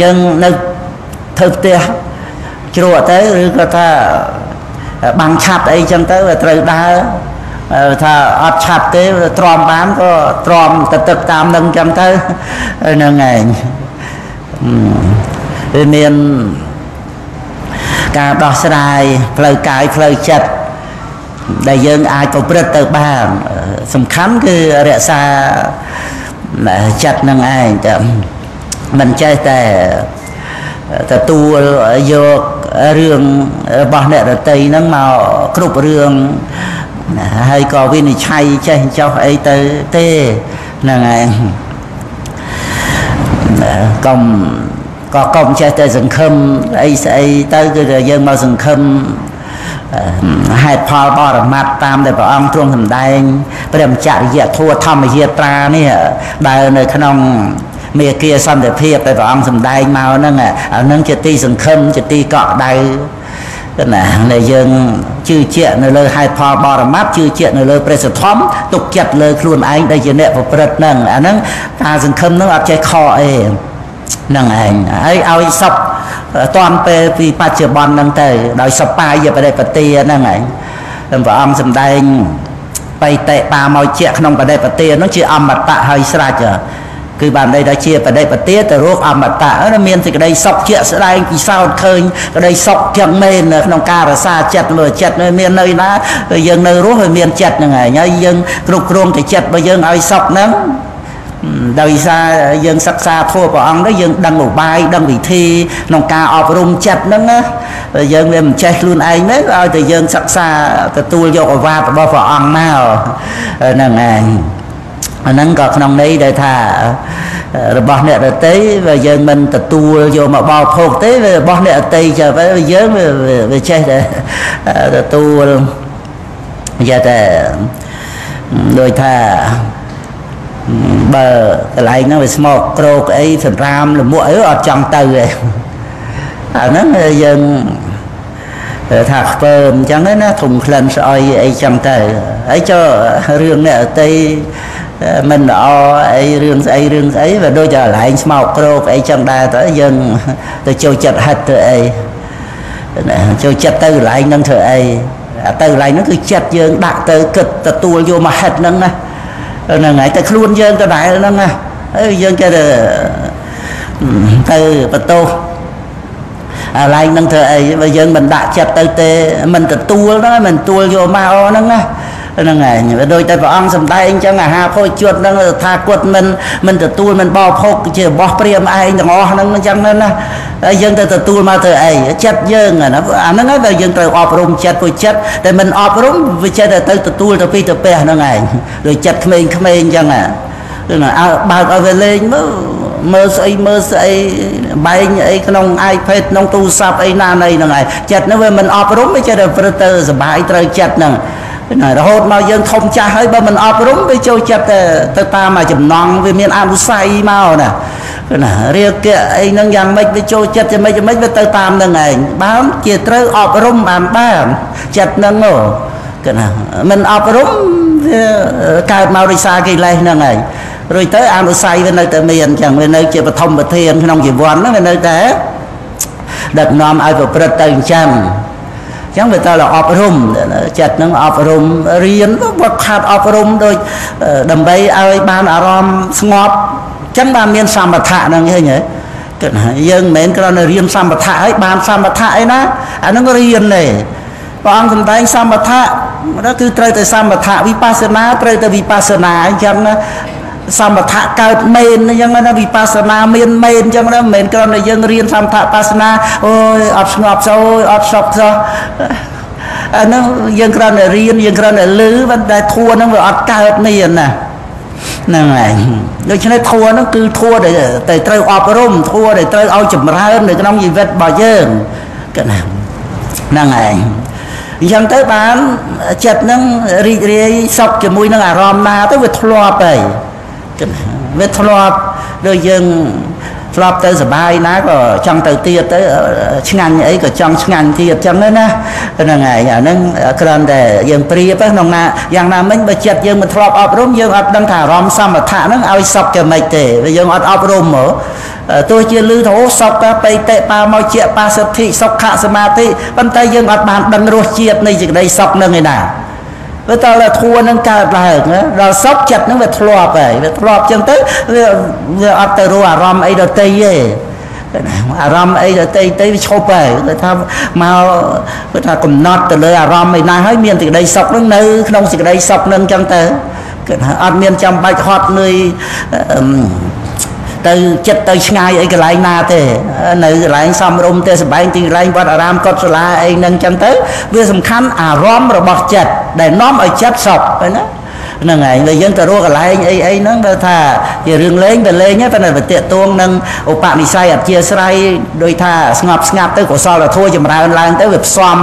យើងនៅធ្វើផ្ទះ ជ្រក់ទៅឬក៏ថាបាំងឆាប់អីចឹងទៅត្រូវដើរថាអត់ឆាប់ទេទ្រាំបានក៏ទ្រាំទៅទឹកតាមនឹងចឹងទៅហ្នឹងឯងវាមានការដោះស្រាយផ្លូវកាយផ្លូវចិត្តដែលយើងអាចប្រព្រឹត្តទៅបានសំខាន់គឺរក្សាចិត្តនឹងឯងតែមិនចេះតែទទួលយក រឿងរបស់អ្នករតីហ្នឹងមកគ្រប់រឿងហើយក៏វិនិច្ឆ័យចេះចោះអីទៅទេហ្នឹងហើយកុំក៏កុំចេះតែសង្ឃឹមអីស្អីទៅគឺថាយើងមកសង្ឃឹមហេតុផលបរមត្តតាមដែលព្រះអង្គទ្រង់សម្ដែងព្រះចរិយធัวធម្មយាត្រានេះដែលនៅក្នុង មេគាសន្តិភាពដែលព្រះអង្គសម្ដែងមកហ្នឹងអាហ្នឹងជាទីសង្ឃឹមជាទីកក់ដៅណាដែលយើងជឿជាក់នៅលើហេតុផលបរមត្តជឿជាក់នៅលើព្រះសទ្ធំទុកចិត្តលើខ្លួនឯងដែលជាអ្នកប្រព្រឹត្តហ្នឹងអាហ្នឹងការសង្ឃឹមហ្នឹងអត់ចេះខអីហ្នឹងឯងហើយឲ្យសពតាន់ពេលពីបច្ចុប្បន្នហ្នឹងទៅដោយសបាយបរិបទាហ្នឹងឯងព្រះអង្គសម្ដែងបៃតេបាមកជាក្នុងបដិបទានោះជាអមតៈហើយស្រេច គឺបានន័យថាជាបដិបទាទៅរកអមតៈមានសេចក្តីសុខជាក់ស្ដែងពិសោធន៍ឃើញក្តីសុខទាំងមែនក្នុងការរសាចិត្តមើលចិត្តមាននៅណាយើងនៅរស់ហើយមានចិត្តហ្នឹងហើយយើងគ្រប់គ្រងទៅចិត្តរបស់យើងឲ្យសុខហ្នឹងដោយសារយើងសិក្សាធម៌ព្រះអង្គទៅយើងដឹងឧបាយដឹងវិធីក្នុងការអប់រំចិត្តហ្នឹងណាយើងវាមិនចេះខ្លួនឯងទេឲ្យតែយើងសិក្សាទទួលយកអវាទរបស់ព្រះអង្គមកហ្នឹងឯង អាហ្នឹងក៏ក្នុងន័យដែលថារបស់អ្នកដតីបើយើងមិនទទួលយកមកបោភោគទេរបស់អ្នកដតីចាយើងវាចេះតែទទួលនិយាយតែដូចថាបើកន្លែងហ្នឹងវាស្មោកក្រោកអីសម្រាមលមួកអីអត់ចង់ទៅទេអាហ្នឹងយើងថាខ្ពើមអញ្ចឹងណាធំក្លិនស្អុយអីចឹងទៅហើយចុះរឿងអ្នកអតី មិនល្អអីរឿងស្អីរឿងស្អីវាដូចតែកន្លែងស្មោកក្រោកអីចឹងដែរទៅយើងទៅចូលចិត្តហិតទៅអីចូលចិត្តទៅកន្លែងហ្នឹងធ្វើអីទៅកន្លែងហ្នឹងគឺចិត្តយើងដាក់ទៅគិតទទួលយកមកហិតហ្នឹងណាហ្នឹងហើយតែខ្លួនយើងដដែលហ្នឹងណាហើយយើងគេទៅទៅបន្ទោសអាឡែងនឹងធ្វើអីបើយើងមិនដាក់ចិត្តទៅទេមិនទទួលហ្នឹងមិនទទួលយកមកហ្នឹងណា ហ្នឹងហើយវាដូចតែព្រះអង្គសម្ដែងអញ្ចឹងអាហារភោជុតហ្នឹងថាគាត់មិនមិនទទួលមិនបោភោគជារបស់ព្រាមឯងទាំងអស់ហ្នឹងអញ្ចឹងណាហើយយើងទៅទទួលមកទៅអីចិត្តយើងណាអាហ្នឹងហើយបើយើងត្រូវអប់រំចិត្តពួកចិត្តតែមិនអប់រំវាចេះតែទៅទទួលទៅពីទៅពះហ្នឹងឯងដូចចិត្តក្មេងៗអញ្ចឹងណាអើបើកឲ្យវាលេងមើលមើលស្អីមើលស្អីបែងអីក្នុង iPad ក្នុងទូរស័ព្ទអីណាណីហ្នឹងឯងចិត្តហ្នឹងវាមិនអប់រំវាចេះតែព្រឹកទៅសុបាយត្រូវចិត្តហ្នឹង ណារហូតមកយើងធំចាស់ហើយបើមិនអប់រំវាចូលចិត្តទៅទៅតាមចំណងវាមានអនុស័យមកណាណារាគៈអីហ្នឹងយ៉ាងម៉េចវាចូលចិត្តយ៉ាងម៉េចយ៉ាងម៉េចវាទៅតាមនឹងឯងបានជាត្រូវអប់រំបានបានចិត្តហ្នឹងគឺណាមិនអប់រំវាកើតមករិសាកិលេសហ្នឹងឯងរួចទៅអនុស័យវានៅតែមានអញ្ចឹងវានៅជាបឋមប្រធានក្នុងជីវ័នហ្នឹងវានៅតែដឹកនាំឲ្យប្រព្រឹត្តទៅអញ្ចឹង ចឹងវាតើអប់រំចិត្តនឹងអប់រំរៀនបើខាត់អប់រំដូចដើម្បីឲ្យបានអារម្មណ៍ស្ងប់ចឹងបានមានសមថៈហ្នឹងឃើញទេគិតយើងមិនមែនគ្រាន់តែរៀនសមថៈឲ្យបានសមថៈអីណាអាហ្នឹងរៀនទេព្រះអង្គសម្ដែងសមថៈគឺត្រូវតែសមថៈវិបស្សនាត្រូវតែវិបស្សនាអញ្ចឹងណា សមថៈកើតមែនអញ្ចឹងណាវិបស្សនាមានមែនអញ្ចឹងណាមិនមែនគ្រាន់តែយើងរៀនសមថៈបាសនាអូយអត់ស្ងប់សោយអត់សុខសោះអានោះយើងគ្រាន់តែរៀនយើងគ្រាន់តែលឺប៉ុន្តែធัวហ្នឹងវាអត់កើតមានណាហ្នឹងហើយដូច្នេះធัวហ្នឹងគឺធัวដែលតែត្រូវអប់រំធัวដែលត្រូវឲ្យចម្រើននៅក្នុងជីវិតរបស់យើងកណាហ្នឹងហើយអញ្ចឹងទៅបានចិត្តហ្នឹងរីករាយសុខជាមួយនឹងអារម្មណ៍ណាទៅវាធ្លាប់ហើយ វាធ្លាប់ដូចយើងធ្លាប់ទៅសបាយណាក៏ចង់ទៅទៀតទៅឆ្ងាញ់អីក៏ចង់ឆ្ងាញ់ទៀតចឹងណាហ្នឹងហើយអាហ្នឹងគ្រាន់តែយើងព្រៀបក្នុងណាយ៉ាងណាមិញបើចិត្តយើងមិនធ្លាប់អប់រំយើងអត់ដឹងថាអារម្មណ៍សមថៈហ្នឹងឲ្យសុខយ៉ាងម៉េចទេវាយើងអត់អប់រំមកទោះជាលឺថាអូសុខកាបៃតេបាមកជាបាសិទ្ធិសុខៈសមាធិប៉ុន្តែយើងអត់បានដឹងរសជាតិនៃសេចក្តីសុខនឹងឯណា វាតើធัวនឹងកើតឡើងដល់សុខចិត្តនឹងវាធ្លាប់ហើយវាធ្លាប់ចឹងទៅវាវាអត់ទៅរស់អារម្មណ៍អីដតីទេអារម្មណ៍អីដតីទៅវាឈប់ហើយគេថាមកគេថាកំណត់ទៅលើអារម្មណ៍ឯណាហើយមានសេចក្តីសុខនឹងនៅក្នុងសេចក្តីសុខនឹងចឹងទៅគេថាអត់មានចាំបាច់ហត់នឿយ ទៅចិត្តទៅឆ្ងាយអីកន្លែងណាទេនៅកន្លែងសំរុំទេសបែងទីកន្លែងវត្តអារាមកុដិសាលាអីហ្នឹងចឹងទៅវាសំខាន់អារម្មណ៍របស់ចិត្តដែលនាំឲ្យចិត្តសុខឃើញណាហ្នឹងហើយបើយើងទៅរកកន្លែងអីអីហ្នឹងបើថាជារឿងលេងទៅលេងតែតែវាតាកទួងនឹងឧបនិស្ស័យអធិស្រ័យដោយថាស្ងប់ស្ងាត់ទៅកុសលធម៌ចម្រើនឡើងទៅវាផ្សំ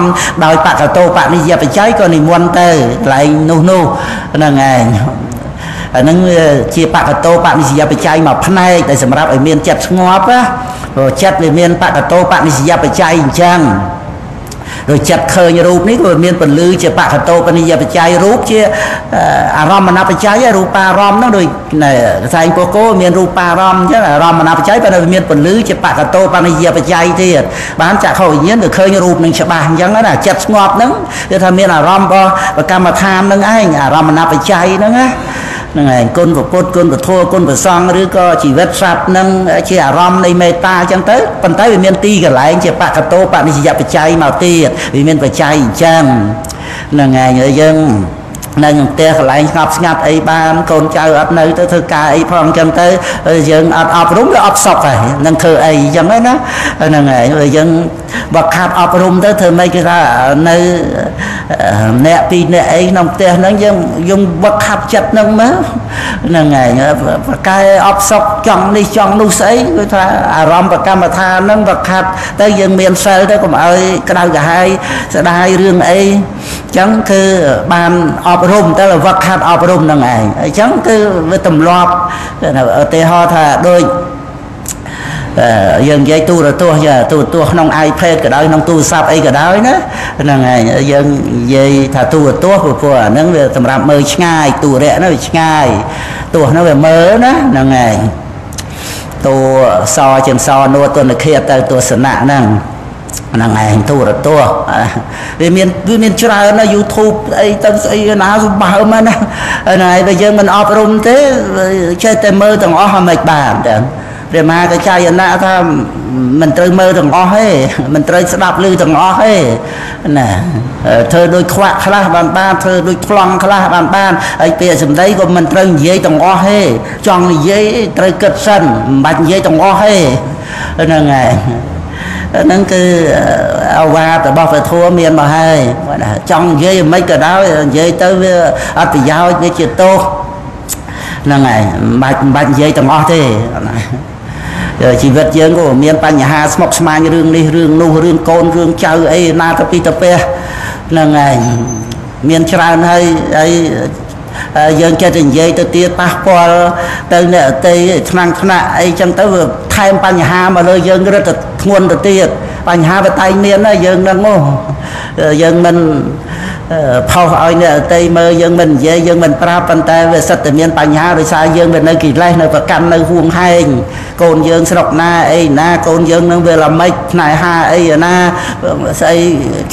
ដោយបកតោបនិយបច្ច័យក៏និមន្តទៅកន្លែងនោះនោះហ្នឹងហើយ អានឹងជាបកតោបនិសយបច្ច័យមកផ្នែកដែលសម្រាប់ឲ្យមានចិត្តស្ងប់ណាព្រោះចិត្តវាមានបកតោបនិសយបច្ច័យអញ្ចឹងដោយចិត្តឃើញរូបនេះក៏មានពលឺជាបកតោបនិយបច្ច័យរូបជាអារម្មណ៍បច្ច័យរូបារម្មណ៍ហ្នឹងដូចខ្សែងពោះគោមានរូបារម្មណ៍អញ្ចឹងអារម្មណ៍បច្ច័យប៉ុន្តែវាមានពលឺជាបកតោបនិយបច្ច័យទៀតបានចាក់ខុសវិញ្ញាណទៅឃើញរូបនឹងច្បាស់អញ្ចឹងណាចិត្តស្ងប់ហ្នឹងគឺថាមានអារម្មណ៍របស់កម្មដ្ឋានហ្នឹងឯងអារម្មណ៍បច្ច័យហ្នឹងណា ហ្នឹងឯងគុណពុទ្ធគុណពធគុណប្រសង្ឃឬក៏ជីវិតសត្វនឹងជាអារម្មណ៍នៃមេត្តាអញ្ចឹងទៅប៉ុន្តែវាមានទីកន្លែងជាបកតោបនិស្សយបច្ច័យមកទៀតវាមានបច្ច័យអញ្ចឹងហ្នឹងឯងយើង នៅក្នុងផ្ទះកន្លែងស្ងប់ស្ងាត់អីបានកូនចៅអត់នៅទៅធ្វើការអីផងអញ្ចឹងទៅយើងអត់អប់រំវាអត់សុខហើយនឹងធ្វើអីអញ្ចឹងណាហ្នឹងហើយយើងបើខាត់អប់រំទៅធ្វើម៉េចគេថានៅអ្នកពីរអ្នកអីក្នុងផ្ទះហ្នឹងយើងយើងវឹកខាត់ចិត្តហ្នឹងមើលហ្នឹងហើយប្រកែអប់សុខចង់នេះចង់នោះស្អីគឺថាអារម្មណ៍ប្រកម្មដ្ឋានហ្នឹងវឹកខាត់ទៅយើងមានសិលទៅកុំឲ្យក្តៅក្រហាយស្ដាយរឿងអីអញ្ចឹងគឺបានអប់រំទៅវឹកខាត់អប់រំហ្នឹងឯងអញ្ចឹងគឺវាទម្លាប់ឧទាហរណ៍ថាដូចយើងនិយាយទូរទស្សន៍ទូរទស្សន៍ក្នុង iPad ក៏ដោយក្នុងទូរស័ព្ទអីក៏ដោយណាហ្នឹងហើយយើងនិយាយថាទូរទស្សន៍ព្រោះអាហ្នឹងវាសម្រាប់មើលឆ្ងាយទូរៈហ្នឹងវាឆ្ងាយទស្សន៍ហ្នឹងវាមើលណាហ្នឹងហើយតួសជាសនួទុនខេតទៅទស្សនៈហ្នឹង ហ្នឹងឯងទូរទស្សន៍វាមានវាមានច្រើនណា YouTube អីទៅស្អីណាសម្បើមណាហ្នឹងហើយបើយើងមិនអប់រំទេចេះតែមើលទាំងអស់មិនបានតែព្រះមហាកចាយណៈថាមិនត្រូវមើលទាំងអស់ទេមិនត្រូវស្ដាប់ឮទាំងអស់ទេណាធ្វើដូចខ្វាក់ខ្លះបានបានធ្វើដូចថ្លង់ខ្លះបានបានហើយពាក្យសម្ដីក៏មិនត្រូវនិយាយទាំងអស់ទេចង់និយាយត្រូវគិតសិនមិនបាច់និយាយទាំងអស់ទេហ្នឹងហើយ ហ្នឹងគឺអវាទរបស់ព្រះធម៌មានមកហើយចង់និយាយមិនក៏ដោយនិយាយទៅវាអត់ប្រយោជន៍វាជាទោសហ្នឹងហើយមិនបាច់មិនបាច់និយាយទាំងអស់ទេណាជីវិតយើងក៏មានបញ្ហាស្មុគស្មាញរឿងនេះរឿងនោះរឿងកូនរឿងចៅអីណាទៅពីទៅពះហ្នឹងហើយមានច្រើនហើយហើយ យើងចេះតែនិយាយទៅទៀតប៉ះពាល់ទៅអ្នកអតីឆ្នាំងថ្នាក់អីចឹងទៅវាថែមបញ្ហាមកលើយើងរឹតធ្ងន់ទៅទៀតបញ្ហាវាតែងមានណាយើងនឹងមកយើងមិន ផុសឲ្យអ្នកអតីមើលយើងមិននិយាយយើងមិនប្រាប់ប៉ុន្តែវាសិតតែមានបញ្ហាដោយសារយើងវានៅកិលេសនៅប្រកាន់នៅហួងហែងកូនយើងស្រុកណាអីណាកូនយើងនឹងវាល្មិចផ្នែហាអីណាស្អី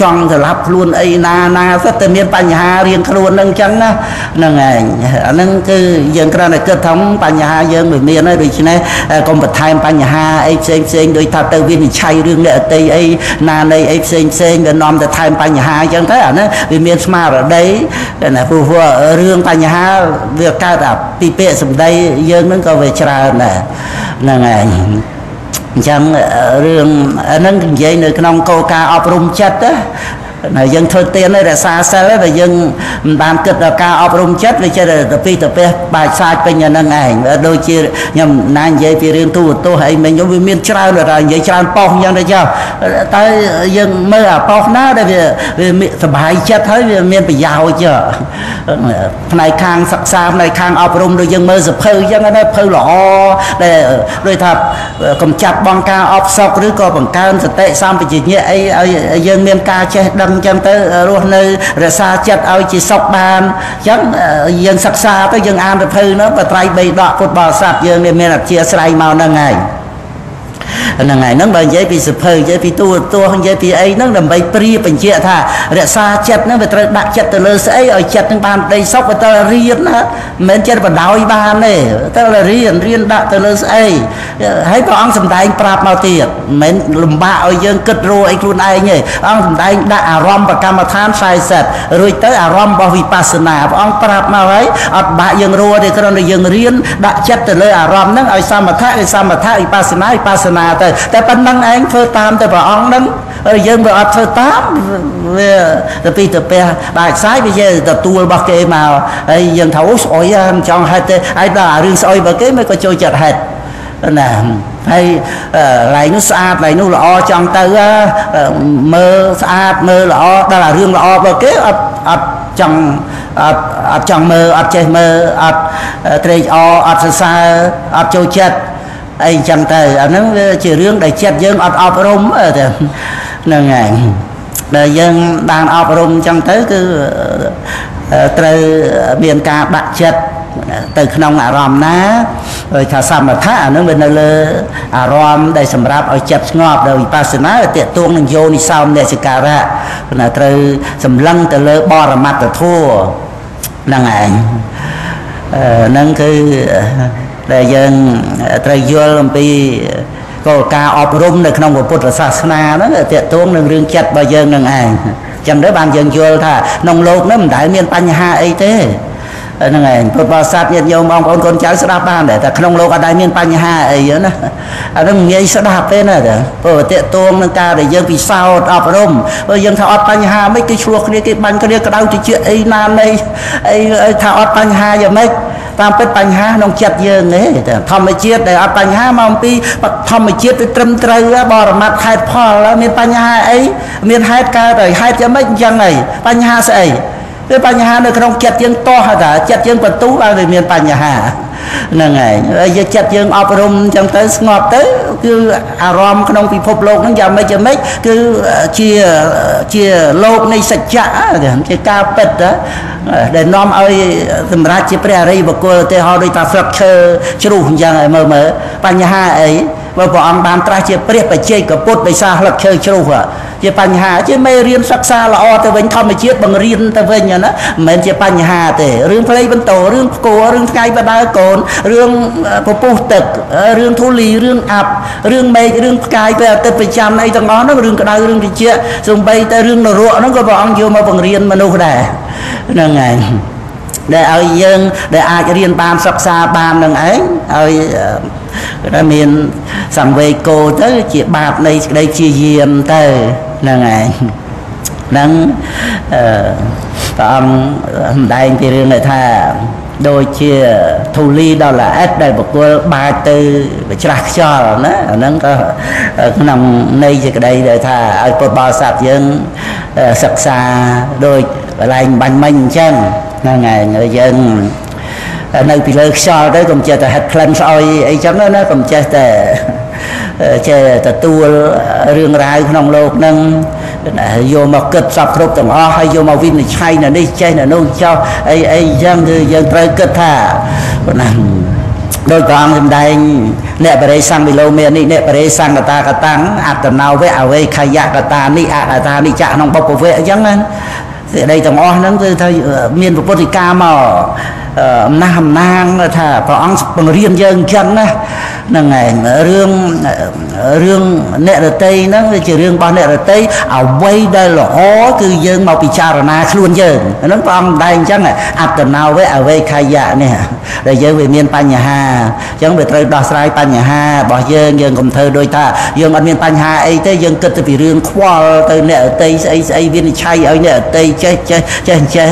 ចង់សម្លាប់ខ្លួនអីណាណាសិតតែមានបញ្ហារៀងខ្លួននឹងអញ្ចឹងណាហ្នឹងឯងអាហ្នឹងគឺយើងគ្រាន់តែគិតថាបញ្ហាយើងមិនមានហើយដូច្នេះកុំបន្ថែមបញ្ហាអីផ្សេងផ្សេងដូចថាទៅវិនិច្ឆ័យរឿងអ្នកអតីអីណានៃអីផ្សេងផ្សេងវានាំទៅថែមបញ្ហាអញ្ចឹងទៅអាហ្នឹងវាមានស្មារតីណាព្រោះរឿងបញ្ហាវាកើតអាពីពាក្យសម្ដីយើងនឹងក៏វាច្រើនដែរហ្នឹងឯងអញ្ចឹងរឿងហ្នឹងនិយាយនៅក្នុងគោលការណ៍អប់រំចិត្ត ណាយើងធ្វើទៀនឲ្យរក្សាសិលតែយើងមិនបានគិតដល់ការអប់រំចិត្តវាចេះតែពីទៅពេះបាច់សាច់ពេញអានឹងឯងដូចជាខ្ញុំណានិយាយពីរឿងទូទស្សន៍អីមិញវាមានច្រើនតែនិយាយច្រើនប៉ោះអញ្ចឹងទៅចុះតែយើងមើលអាប៉ោះណាដែលវាវាសុបាយចិត្តហើយវាមានប្រយោជន៍ផ្នែកខាងសិក្សាផ្នែកខាងអប់រំដូចយើងមើលសភៅអញ្ចឹងណាភៅល្អដែលដូចថាកំចាត់បងការអបសុកឬក៏បង្កើនសតិសម្បជញ្ញៈអីឲ្យយើងមានការចេះដឹងអញ្ចឹងទៅរស់នៅរក្សាចិត្តឲ្យជាសុខបានអញ្ចឹងយើងសិក្សាទៅយើងអានទៅភៅនោះបត្រៃបីដកពុទ្ធបរិស័ទយើងមានអធិស្ស្រ័យមកហ្នឹងហើយ ហ្នឹងហើយហ្នឹងបើនិយាយពីសភៅនិយាយពីទូទស្សន៍និយាយពីអីហ្នឹងដើម្បីព្រាបញ្ជាក់ថារក្សាចិត្តហ្នឹងវាត្រូវដាក់ចិត្តទៅលើស្អីឲ្យចិត្តហ្នឹងបានដីសុខវាត្រូវរៀនណាមិនមែនចិត្តបដោយបានទេត្រូវរៀនរៀនដាក់ទៅលើស្អីហើយព្រះអង្គសំដែងប្រាប់មកទៀតមិនមែនលំបាកឲ្យយើងគិតរੂអីខ្លួនឯងទេអង្គសំដែងដាក់អារម្មណ៍ប្រកម្មដ្ឋាន40រួចទៅអារម្មណ៍របស់វិបស្សនាព្រះអង្គប្រាប់មកហើយអត់បាក់យើងរੂទេគ្រាន់តែយើងរៀនដាក់ចិត្តទៅលើអារម្មណ៍ហ្នឹងឲ្យសមថៈឲ្យសមថៈវិបស្សនាវិបស្សនាទៅតែប៉ុណ្្នឹងឯងធ្វើតាមទៅព្រះអង្គហ្នឹងយើងវាអត់ធ្វើតាមវាទៅពីទៅពះបាច់ខ្សែវាជាទទួលរបស់គេមកហើយយើងថាអូស្អុយមិនចង់ហេតុទេហើយដល់រឿងស្អុយរបស់គេមិនក៏ចូលចិត្តហេតុណាហើយកន្លែងនោះស្អាតកន្លែងនោះល្អចង់ទៅមើលស្អាតមើលល្អដល់អារឿងល្អរបស់គេអត់អត់ចង់អត់អត់ចង់មើលអត់ចេះមើលអត់ត្រេកអរអត់សរសើរអត់ចូលចិត្ត អីចឹងទៅអាហ្នឹងវាជារឿងដែលចិត្តយើងអត់អប់រំទៅហ្នឹងហើយអដែលយើងបានអប់រំអញ្ចឹងទៅគឺត្រូវមានការដាក់ចិត្តទៅក្នុងអារម្មណ៍ណាដោយថាសមថៈអានឹងវានៅលើអារម្មណ៍ដែលសម្រាប់ឲ្យចិត្តស្ងប់ដោយវិបស្សនាវាតេតួងនឹងយោនិសោមនេសការៈណាត្រូវសម្លឹងទៅលើបរមត្តធัวហ្នឹងឯងហ្នឹងគឺ ដែលយើងត្រូវយល់អំពីគោលការណ៍អប់រំនៅក្នុងពុទ្ធសាសនាហ្នឹងតកតងនឹងរឿងចិត្តរបស់យើងនឹងឯងចឹងទៅបានយើងយល់ថាក្នុងលោកនេះមិនដែលមានបញ្ហាអីទេហ្នឹងឯងពុទ្ធបរិស័ទញាតិញោមបងប្អូនកូនចៅស្ដាប់បានតែក្នុងលោកអត់ដែលមានបញ្ហាអីណាអានឹងងាយស្ដាប់ទេណាព្រោះតកតងនឹងការដែលយើងពិសោធន៍អប់រំព្រោះយើងថាអត់បញ្ហាមិនគេឆ្លោះគ្នាគេបាញ់គ្នាក្តៅតិចអីណានៃអីថាអត់បញ្ហាយ៉ាងម៉េច តាមពិតបញ្ហាក្នុងចិត្តយើងទេធម្មជាតិដែលអត់បញ្ហាមកអំពីធម្មជាតិទៅត្រឹមត្រូវបរមត្តហេតុផលមានបញ្ហាអីមានហេតុកើតហើយហេតុយ៉ាងម៉េចអញ្ចឹងហើយបញ្ហាស្អីគឺបញ្ហានៅក្នុងចិត្តយើងតោះថាចិត្តយើងបន្ទូបានវាមានបញ្ហា ហ្នឹងហើយយើងចិត្តយើងអប់រំអញ្ចឹងទៅស្ងប់ទៅគឺអារម្មណ៍ក្នុងពិភពលោកហ្នឹងយ៉ាងម៉េចយ៉ាងម៉េចគឺជាជាលោកនៃសច្ចៈជាការពិតដែលនាំឲ្យសម្រាប់ជាព្រះអរិយបុគ្គលទេហោដូចថាស្លឹកឈើជ្រុះអញ្ចឹងឲ្យមើលមើលបញ្ហាអីបើព្រះអង្គបានត្រាស់ជាព្រះបច្ចេកពុទ្ធដោយសារស្លឹកឈើជ្រុះជាបញ្ហាជាមេរៀនសិក្សាល្អទៅវិញធម្មជាតិបង្រៀនទៅវិញណាមិនមែនជាបញ្ហាទេរឿងផ្លេបន្ទោរឿងផ្គររឿងថ្ងៃបដើកូនរឿងពពុះទឹករឿងធូលីរឿងអាប់រឿងមេឃរឿងផ្កាយពេលអាទិត្យប្រចាំអីទាំងអស់ហ្នឹងរឿងក្តៅរឿងត្រជាក់សំបីតែរឿងនរកហ្នឹងក៏ព្រះអង្គយកមកបង្រៀនមនុស្សដែរហ្នឹងហើយដែលឲ្យយើងដែលអាចរៀនបានសិក្សាបាននឹងឯងឲ្យគាត់មានសង្វេគោទៅជាបាបនៃសេចក្តីជាយាមទៅហ្នឹងឯងហ្នឹងអឺព្រះអង្គសម្ដែងពីរឿងថា ដូចជាធូលីដល់ល្អិតដែលបុគ្គលបាចទៅច្រាស់ខ្យល់ណាអាហ្នឹងក៏ក្នុងន័យជាក្តីដែលថាឲ្យពុទ្ធបរិស័ទយើងសិក្សាដូចកន្លែងបាញ់មិញអញ្ចឹងហ្នឹងហើយយើងនៅពីលើខ្យល់ទៅកុំចេះតែហិតក្លិនស្អុយអីចឹងណាកុំចេះតែចេះទទួលរឿងរ៉ាវក្នុងโลกហ្នឹង យកមកគិតសពគ្រប់ទាំងអស់ហើយយកមកវិនិច្ឆ័យនៅនេះចេះនៅនោះចោះអីអីចឹងគឺយើងត្រូវគិតថាប៉ុណ្ណាដោយព្រះអង្គសម្ដែងអ្នកបរិសង្ឃវិលោមេនេះអ្នកបរិសង្ឃកតាកតាំងអត្តណោវៈអវេខយកតានេះអកតានិចៈក្នុងបុព្វវៈអញ្ចឹងណាសេចក្តីទាំងអស់ហ្នឹងគឺថាមានពុទ្ធិកាមកអំណះអំណាងថាព្រះអង្គបង្រៀនយើងអញ្ចឹងណាហ្នឹងឯងរឿងរឿងអ្នករតីហ្នឹងវាជារឿងរបស់អ្នករតីអ្វីដែលល្អគឺយើងមកពិចារណាខ្លួនយើងហ្នឹងព្រះអង្គដែងអញ្ចឹងអត្តនោវេអវេខយៈនេះដែលយើងវាមានបញ្ហាអញ្ចឹងវាត្រូវដោះស្រាយបញ្ហារបស់យើងយើងកុំធ្វើដូចថាយើងអត់មានបញ្ហាអីទេយើងគិតទៅពីរឿងខ្វល់ទៅអ្នករតីស្អីស្អីវិនិច្ឆ័យឲ្យអ្នករតីចេះចេះចេះចេះ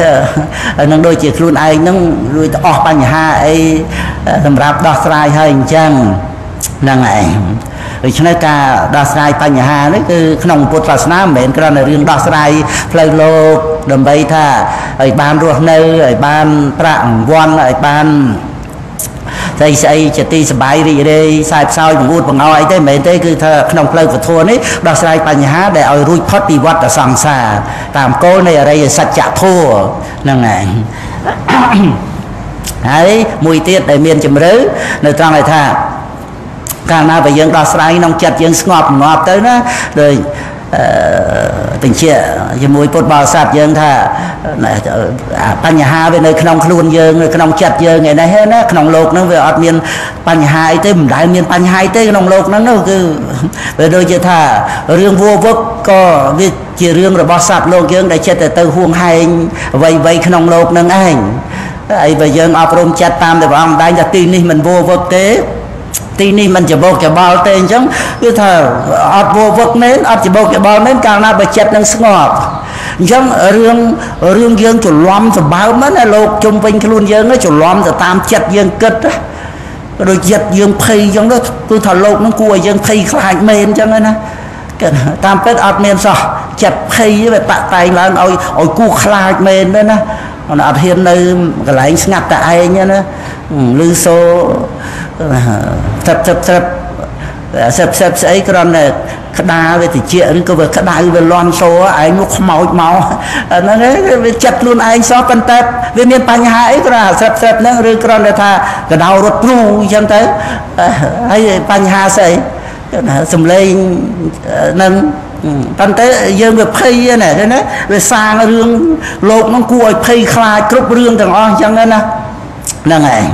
ហ្នឹងដូចជាខ្លួនឯងហ្នឹងរួចអស់បញ្ហាអីសម្រាប់ដោះស្រាយហើយអញ្ចឹងហ្នឹងឯងដូច្នេះការដោះស្រាយបញ្ហានេះគឺក្នុងពុទ្ធសាសនាមិនមែនគ្រាន់តែរឿងដោះស្រាយផ្លូវលោកដើម្បីថាឲ្យបានរស់នៅឲ្យបានប្រាក់រង្វាន់ឲ្យបានស្អីស្អីជាទីសបាយរីករាយខ្សែផ្សោយបង្អួតបង្អអីទេមិនមែនទេគឺថាក្នុងផ្លូវពធនេះដោះស្រាយបញ្ហាដែលឲ្យរួចផុតពីវដ្តសង្សារតាមគោលនៃអរិយសច្ចធម៌ហ្នឹងឯង ហើយមួយទៀតដែលមានជំរឿនៅត្រង់ឲ្យថាកាលណាបើយើងដោះស្រាយក្នុងចិត្តយើងស្ងប់ងាប់ទៅណាដូចបញ្ជាជាមួយពុទ្ធបរិស័ទយើងថាបញ្ហាវានៅក្នុងខ្លួនយើងនៅក្នុងចិត្តយើងឯនេះណាក្នុងโลกហ្នឹងវាអត់មានបញ្ហាអីទេមិនដែលមានបញ្ហាអីទេក្នុងโลกហ្នឹងគឺវាដូចជាថារឿងវោវឹកក៏វាជារឿងរបស់សត្វលោកយើងដែលចិត្តទៅហួងហែងអ្វីៗក្នុងโลกហ្នឹងឯង ហើយបើយើងអប់រំចិត្តតាមតែព្រះអង្គដែងថាទីនេះមិនវោវឹកទេទីនេះមិនច្បោកច្បល់ទេអញ្ចឹងគឺថាអត់វោវឹកមែនអត់ច្បោកច្បល់មែនកាលណាបើចិត្តនឹងស្ងប់អញ្ចឹងរឿងរឿងយើងច្រឡំសម្បើមណាលោកជុំវិញខ្លួនយើងច្រឡំទៅតាមចិត្តយើងគិតដូចចិត្តយើងភ័យអញ្ចឹងគឺថាលោកនឹងគួរឲ្យយើងភ័យខ្លាចមែនអញ្ចឹងណាតាមពិតអត់មានសោះចិត្តភ័យវាបាក់តែងឡើងឲ្យឲ្យគួរខ្លាចមែនទេណា អត់ហ៊ាននៅកន្លែងស្ងាត់តែឯងណាឮសូត្រឹបត្រឹបត្រឹបសិបសិបស្អីគ្រាន់តែក្តារវាតិចឬក៏វាក្តៅវាលន់សូឯងមកខ្មោចមកហ្នឹងវាចិត្តខ្លួនឯងសោះប៉ុន្តែវាមានបញ្ហាអីគ្រាន់សិបសិបហ្នឹងឬគ្រាន់តែថាកដៅរត់ព្រូអញ្ចឹងទៅហើយបញ្ហាស្អីសំឡេងនឹង ប៉ុន្តែយើងវាភ័យណាឃើញណាវាសាងរឿងលោកហ្នឹងគួរឲ្យភ័យខ្លាចគ្រប់រឿងទាំងអស់អញ្ចឹងណាហ្នឹងឯង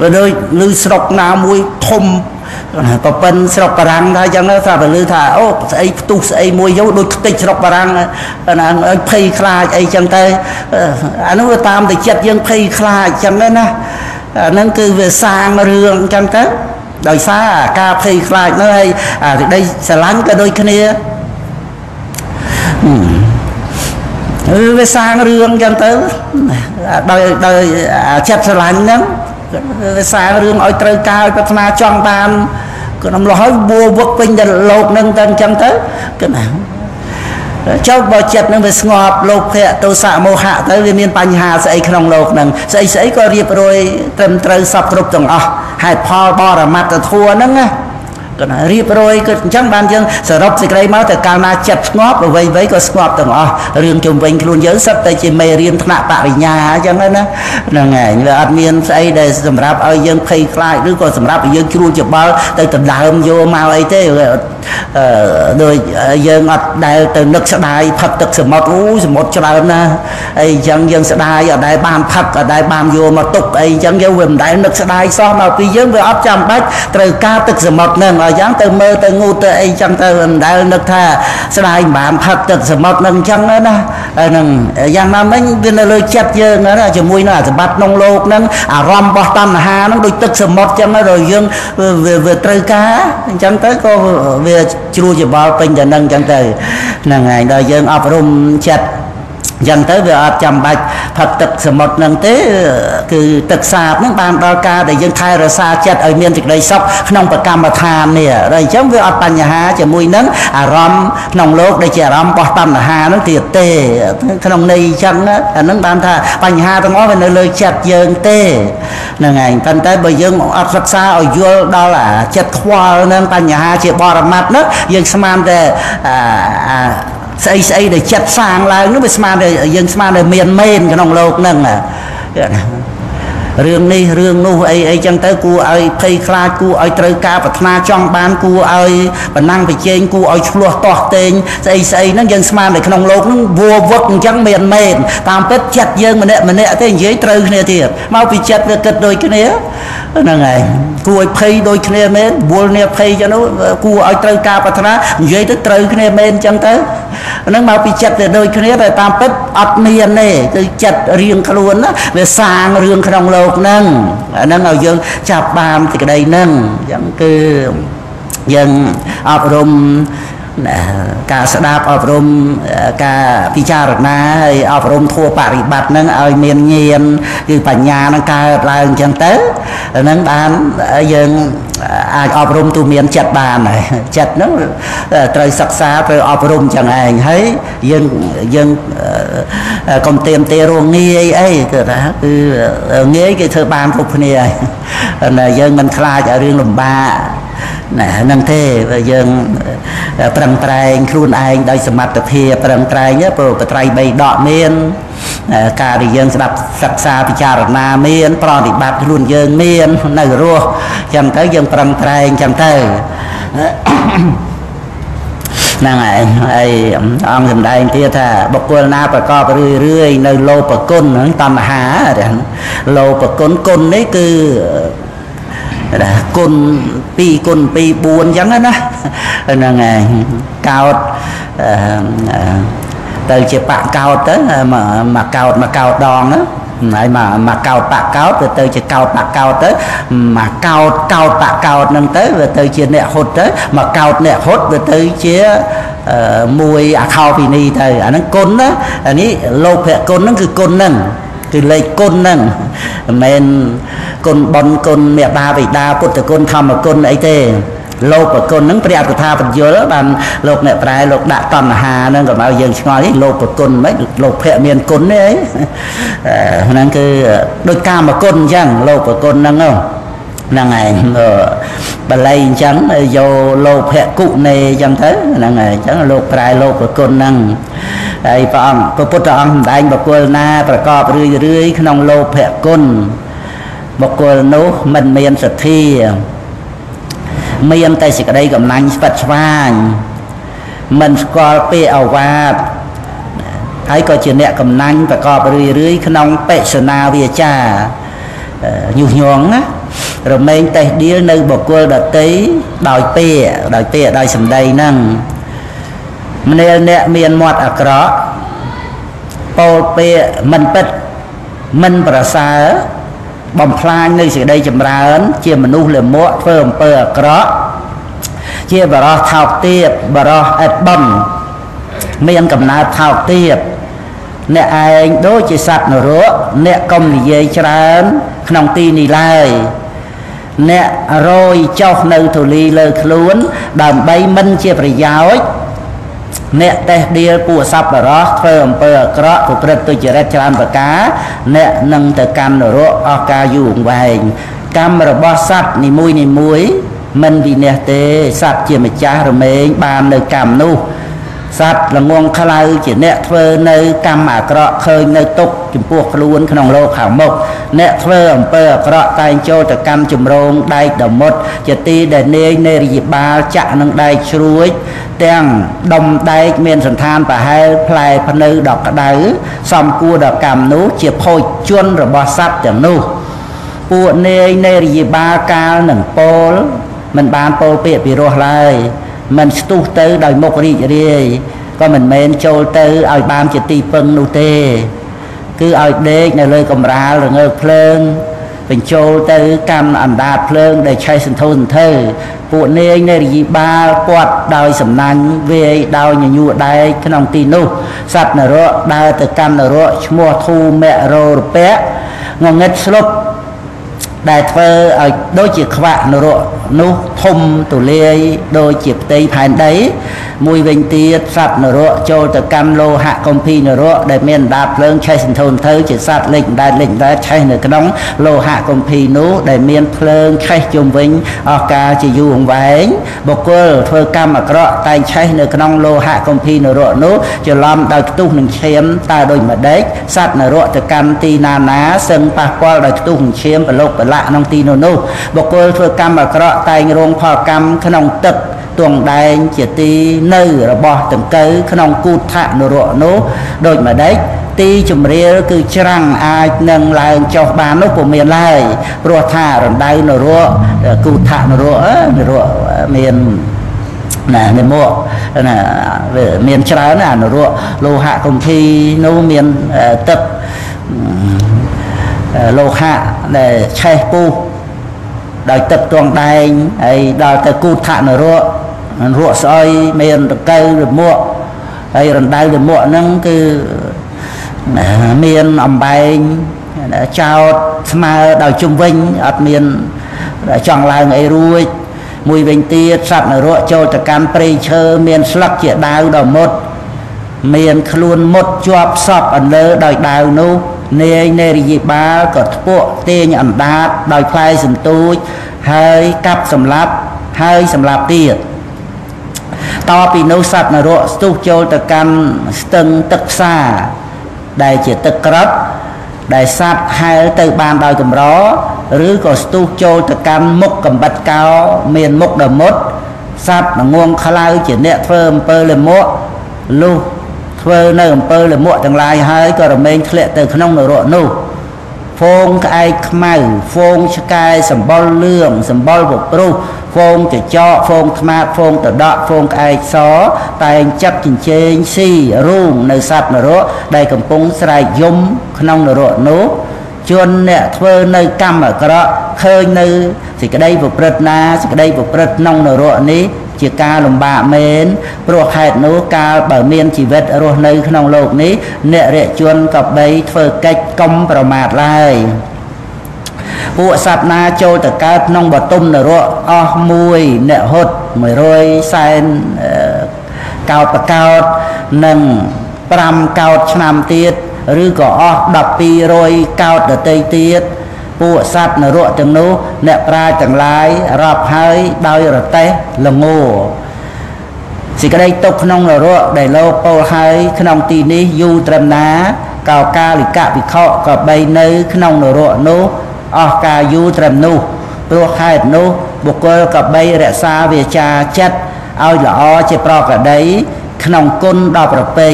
បើដូចលឺស្រុកណាមួយធំប្រពន្ធស្រុកបារាំងថាអញ្ចឹងថាបើលឺថាអូស្អីផ្ទុះស្អីមួយយកដូចខ្ទេចស្រុកបារាំងណាភ័យខ្លាចអីអញ្ចឹងទៅអានោះវាតាមតែចិត្តយើងភ័យខ្លាចអញ្ចឹងណាអាហ្នឹងគឺវាសាងរឿងអញ្ចឹងទៅ ដោយសារការភ័យខ្លាចនោះហើយអាសេចក្តីស្រឡាញ់ក៏ដូចគ្នាអឺវាសាងរឿងអញ្ចឹងទៅដោយដោយចិត្តស្រឡាញ់ហ្នឹងវាសាងរឿងឲ្យត្រូវការឲ្យប្រាថ្នាចង់បានខ្ញុំលោះឲ្យបួវឹកពេញទៅលោកនឹងទៅអញ្ចឹងទៅគឺណា ចុះបើចិត្តនឹងវាស្ងប់លោភៈទោសៈមោហៈទៅវាមានបញ្ហាស្អីក្នុងលោកនឹងស្អីស្អីក៏រៀបរយត្រឹមត្រូវសពគ្រប់ទាំងអស់ហេតុផលបរមត្តធัวហ្នឹងណាក៏រៀបរយក៏អញ្ចឹងបានយើងសរុបសេចក្តីមកទៅកាលណាចិត្តស្ងប់អ្វីអ្វីក៏ស្ងប់ទាំងអស់រឿងជំវិញខ្លួនយើងសិតតែជាមេរៀនថ្នាក់បរិញ្ញាអញ្ចឹងណាហ្នឹងហើយវាអត់មានស្អីដែលសម្រាប់ឲ្យយើងភ័យខ្លាចឬក៏សម្រាប់ឲ្យយើងជ្រួលច្បល់ទៅដណ្ដើមយកមកអីទេអឺ ដូចយើងអត់ដែលទៅនឹកស្ដាយផឹកទឹកសមុទ្រអូសមុទ្រច្រើនណាអីអញ្ចឹងយើងស្ដាយអត់ដែលបានផឹកអត់ដែលបានយកមកទុកអីអញ្ចឹងយើងវាមិនដែលនឹកស្ដាយសោះមកពីយើងវាអត់ចាំបាច់ត្រូវការទឹកសមុទ្រហ្នឹងអញ្ចឹងទៅមើលទៅងូតទៅអីអញ្ចឹងទៅមិនដែលនឹកថាស្ដាយមិនបានផឹកទឹកសមុទ្រហ្នឹងអញ្ចឹងណាហ្នឹងយ៉ាងណាមិញវានៅលើចិត្តយើងណាជាមួយនឹងអាសម្បត្តិក្នុងโลกហ្នឹងអារម្មណ៍របស់តណ្ហាហ្នឹងដូចទឹកសមុទ្រអញ្ចឹងដល់យើងវាត្រូវការអញ្ចឹងទៅក៏វា ាជ្រួលច្បល់ពេញទៅនឹងអញ្ចឹងទៅហ្នឹងហើយដល់យើងអប់រំចិត្ត អញ្ចឹងទៅវាអត់ចាំបាច់ផឹកទឹកសមុទ្រនឹងទេគឺទឹកសាបនឹងបានដល់ការដែលយើងថែរក្សាចិត្តឲ្យមានសេចក្តីសុខក្នុងប្រកម្មដ្ឋាននេះហើយអញ្ចឹងវាអត់បញ្ហាជាមួយនឹងអារម្មណ៍ក្នុងលោកដែលជាអារម្មណ៍របស់តណ្ហានឹងទៀតទេក្នុងន័យអញ្ចឹងអានឹងបានថាបញ្ហាទាំងអស់វានៅលើចិត្តយើងទេហ្នឹងហើយប៉ុន្តែបើយើងអត់សិក្សាឲ្យយល់ដល់អាចិត្តខ្វល់នឹងបញ្ហាជាបរមត្តនោះយើងស្មានតែអា ស្អីស្អីដែលចិត្តសាងឡើងនោះវាស្មើនឹងយើងស្មើនឹងមានមែនក្នុងលោកហ្នឹងណា រឿងនេះរឿងនោះអីអីចឹងទៅគួរឲ្យភ័យខ្លាចគួរឲ្យត្រូវការប្រាថ្នាចង់បានគួរឲ្យបណ្ណងប្រជែងគួរឲ្យឆ្លោះតោះតេងស្អីស្អីហ្នឹងយើងស្មាននៅក្នុងលោកហ្នឹងវัวវឹកអញ្ចឹងមានមែនតាមពិតចិត្តយើងម្នាក់ម្នាក់ទេនិយាយត្រូវគ្នាទៀតមកពីចិត្តវាគិតដូចគ្នាហ្នឹងហើយគួរឲ្យភ័យដូចគ្នាមែនវល់គ្នាភ័យចឹងនោះគួរឲ្យត្រូវការប្រាថ្នានិយាយទៅត្រូវគ្នាមែនចឹងទៅហ្នឹងមកពីចិត្តទៅដូចគ្នាតែតាមពិតអត់មានទេគឺចិត្តរៀងខ្លួនណាវាសាងរឿងក្នុងលោកลกហ្នឹងអាហ្នឹងឲ្យយើងចាប់បានទីក្តីហ្នឹងអញ្ចឹងគឺយើងអប់រំ ណាការស្ដាប់អប់រំការពិចារណាហើយអប់រំធัวបរិបត្តិហ្នឹងឲ្យមានញាណគឺបញ្ញាហ្នឹងកើតឡើងអញ្ចឹងទៅហ្នឹងបានយើងអាចអប់រំទូមានចិត្តបានហើយចិត្តហ្នឹងត្រូវសិក្សាត្រូវអប់រំចឹងឯងហើយយើងយើងកុំទៀមទេរងងាយអីគឺថាគឺងាយគេធ្វើបានគ្រប់គ្នាហើយយើងមិនខ្លាចរឿងលំបាកណាហ្នឹងទេយើងប្រឹងប្រែងខ្លួនឯងដោយសមត្ថភាពប្រឹងប្រែងព្រោះបត្រៃបីដកមាន ការដែលយើងស្ដាប់សិក្សាពិចារណាមាន ប្រតិបត្តិខ្លួនយើងមាននៅរស់ចឹងទៅយើងប្រឹងប្រែងចឹងទៅហ្នឹងហើយហើយអង្គសម្ដែងទៀតថាបុគ្គលណាប្រកបរឿយរឿយនៅលោភគុណហ្នឹងតណ្ហាលោភគុណគុណនេះគឺ ណាគុណ2គុណ2 4អញ្ចឹងណាហ្នឹងហើយកោតទៅជាបកកោតទៅមកកោតមកកោតដងណាហើយមកមកកោតបកកោតទៅទៅជាកោតបកកោតទៅមកកោតកោតបកកោតហ្នឹងទៅវាទៅជាអ្នកហុតទៅមកកោតអ្នកហុតវាទៅជាមួយអខោពីនីទៅអាហ្នឹងគុណណាអានេះលោភៈគុណហ្នឹងគឺគុណហ្នឹងគឺលេខគុណហ្នឹងមិនមែន គុណបុណ្យគុណមេដាបិតាពុទ្ធគុណធម្មគុណអីទេលោកប្រគុណហ្នឹងព្រះអត្ថថាបញ្យលបានលោកអ្នកប្រែលោកដាក់តណ្ហាហ្នឹងក៏មកយើងឆ្ងល់នេះលោកប្រគុណមិនលោកភៈមានគុណទេហ្នឹងគឺដូចកាមគុណអញ្ចឹងលោកប្រគុណហ្នឹងហ្នឹងឯងបល័យអញ្ចឹងយកលោភៈគុណេអញ្ចឹងទៅហ្នឹងហើយអញ្ចឹងលោកប្រែលោកប្រគុណហ្នឹងហើយព្រះអង្គព្រះពុទ្ធអង្គសម្ដែងបុគ្គលណា ប្រកបរឿយរឿយក្នុងលោភៈគុណ បុគ្គលនោះមិនមានសទ្ធា មានតែសេចក្តីកំណាញ់ស្វិតស្វាញមិនស្គាល់ពាក្យអវាទហើយក៏ជាអ្នកកំណាញ់ប្រកបរឿយរឿយក្នុងបិសនាវាចាញុះញង់ណារមែងតេះដៀលនៅបុគ្គលដតីដោយពាក្យដោយពាក្យដោយសម្ដីហ្នឹងម្នាលអ្នកមានមាត់អាក្រក់ពោលពាក្យមិនពិតមិនប្រសើរ បំផ្លាញនៅសេចក្តីចម្រើន ជាមនុស្សលមួកធ្វើអំពើអាក្រក់ជាបរោះថោកទាបបរោះអិតបន់មានកំណើតថោកទាបអ្នកឯងដូចជាសត្វនរកអ្នកកុំនិយាយច្រើន ក្នុងទីនេះឡើយអ្នករយចុះនៅទូលីលើខ្លួន ដើម្បីមិនជាប្រយោជន៍ អ្នកតេះដៀលពួកសប្បុរសធ្វើអំពើអាក្រក់ប្រព្រឹត្តទុច្ចរិតច្រើនប្រការអ្នកនឹងទៅកាន់នរកអស់ការយូរអង្វែងកម្មរបស់សត្វនីមួយនីមួយមិនវិនះទេសត្វជាម្ចាស់រមែងបាននៅកម្មនោះ សត្វល្ងងខ្លៅជាអ្នកធ្វើនៅកម្មអាក្រក់ឃើញនៅទុកចំពោះខ្លួនក្នុងលោកខាងមុខអ្នកធ្វើអំពើអាក្រក់តែងចូលទៅកម្មជំរងដែកដមុតជាទីដែលនាយនៃរិយបាលចាក់នឹងដែកជ្រួចទាំងដុំដែកមានសន្តានប្រហែលផ្លែភ្នៅដកក្តៅសំគួរដល់កម្មនោះជាភោជនរបស់សត្វទាំងនោះពួកនាយនៃរិយបាលកាលនឹងពោលមិនបានពោលពាក្យពីរោះឡើយ មិនស្ទុះទៅដោយមុខរីករាយក៏មិនមែនចូលទៅឲ្យបានជាទីពឹងនោះទេ គឺឲ្យដេកនៅលើកំរាលរងើកភ្លើងបញ្ចូលទៅកម្មអណ្ដាតភ្លើងដែលឆេះសន្ធោសន្ធើពួកនាងនៃរយីបាលពាត់ដោយសំណាញ់វាយដោយញញួរដែកក្នុងទីនោះសត្វនរកដើរទៅកាន់នរកឈ្មោះធូមរោរពៈងងឹតស្លុប ដែលធ្វើឲ្យដូចជាខ្វាក់នរកនោះធំទូលាយដូចជាផ្ទៃផែនដី មួយវិញទៀតសត្វនរកចូលទៅកាន់លោហៈកំភីនរកដែលមានអណ្ដាតភ្លើងឆេះសន្ធោនទៅជាសត្វលេចអណ្ដែតលេចអណ្ដែតឆេះនៅក្នុងលោហៈកំភីនោះដែលមានភ្លើងឆេះជុំវិញអស់កាលជាយូរអង្វែងបុគ្គលធ្វើកម្មអាក្រក់តែងឆេះនៅក្នុងលោហៈកំភីនរកនោះច្រឡំដោយខ្ទុះនឹងឈាមតើដូចម្ដេចសត្វនរកទៅកាន់ទីណាណាសឹងប៉ះពាល់ដោយខ្ទុះនឹងឈាមប្រឡុកប្រឡាក់ក្នុងទីនោះនោះបុគ្គលធ្វើកម្មអាក្រក់តែងរងផលកម្មក្នុងទឹកទងដែងជាទីនៅរបស់តង្កូវក្នុងគូថនរៈនោះដូចម្ដេចទីជំរាលគឺច្រាំងអាចនឹងឡើងចុះបាននោះពុំមានឡើយព្រោះថារណ្ដៅនរៈគូថនរៈនរៈមានណានិមកណាមានច្រើនអានរៈលោហៈគំភីនោះមានទឹកលោហៈ ដែលឆេះពុះដោយទឹកទងដែងហើយដល់ទៅគូថនរៈរក់ស្អុយមានតកៅរមួកហើយរណ្ដៅរមួកហ្នឹងគឺមានអំបែងចោតស្មើដោយជុំវិញអត់មានចង់ឡើងអីរួចមួយវិញទៀតសត្វនរកចូលទៅកាន់ព្រៃឈើមានស្លឹកជាដាវដ៏មុត មានខ្លួនមុតជាប់សពអន្លើដោយដាវនោះនាយនេរិយបាលក៏ធ្ពក់ទាញអណ្ដាតដោយផ្លែសន្ទូចហើយកាប់សម្លាប់ហើយសម្លាប់ទៀតតពីនោះសត្វនរកស្ទុះចូលទៅកាន់ស្ទឹងទឹកផ្សាដែលជាទឹកក្របដែលសត្វហែលទៅបានដោយកម្រឬក៏ស្ទុះចូលទៅកាន់មុខកំបិតកោមានមុខដមុតសត្វងងខ្លៅជាអ្នកធ្វើអំពើលមក់លុះ ធ្វើនៅអំពើលមក់ទាំងឡាយហើយក៏រមែងធ្លាក់ទៅក្នុងនរកនោះហ្វូងក្អែកខ្មៅហ្វូងឆ្កែសម្បុរលឿងសម្បុរពព្រុសហ្វូងចចកហ្វូងថ្មាតហ្វូងតដកហ្វូងក្អែកសតែងចាប់ចិញ្ចែងស៊ីរូងនៅសត្វនរកដែលកំពុងស្រែកយំក្នុងនរកនោះជនអ្នកធ្វើនៅកម្មអាក្រក់ឃើញនៅសេចក្តីប្រព្រឹត្តណាសេចក្តីប្រព្រឹត្តក្នុងនរកនេះ ជាការលំបាកមែនព្រោះហេតុនោះកាលបើមានជីវិតរស់នៅក្នុងโลกនេះអ្នករយជនក៏បីធ្វើកិច្ចកុំប្រមាទឡើយពួកសត្វណាចូលទៅកើតក្នុងបតុមនរកអស់មួយអ្នកហត់100សែនកោតប្រកោតនិង5កោតឆ្នាំទៀតឬក៏អស់1200កោតដតីទៀត ពពួកសត្វនរកទាំងនោះអ្នកប្រាជ្ញទាំងឡាយរាប់ហើយដោយរទេះល្ងសេចក្តីទុកក្នុងនរកដែលលោកពោលហើយក្នុងទីនេះយូរត្រឹមណាកោកាលិកវិខក៏បីនៅក្នុងនរកនោះអស់កាលយូរត្រឹមនោះព្រោះហេតុនោះបុគ្គលក៏បីរក្សាវាចាចិត្តឲ្យល្អជាប្រកដី ក្នុងគុណដល់ប្រពៃ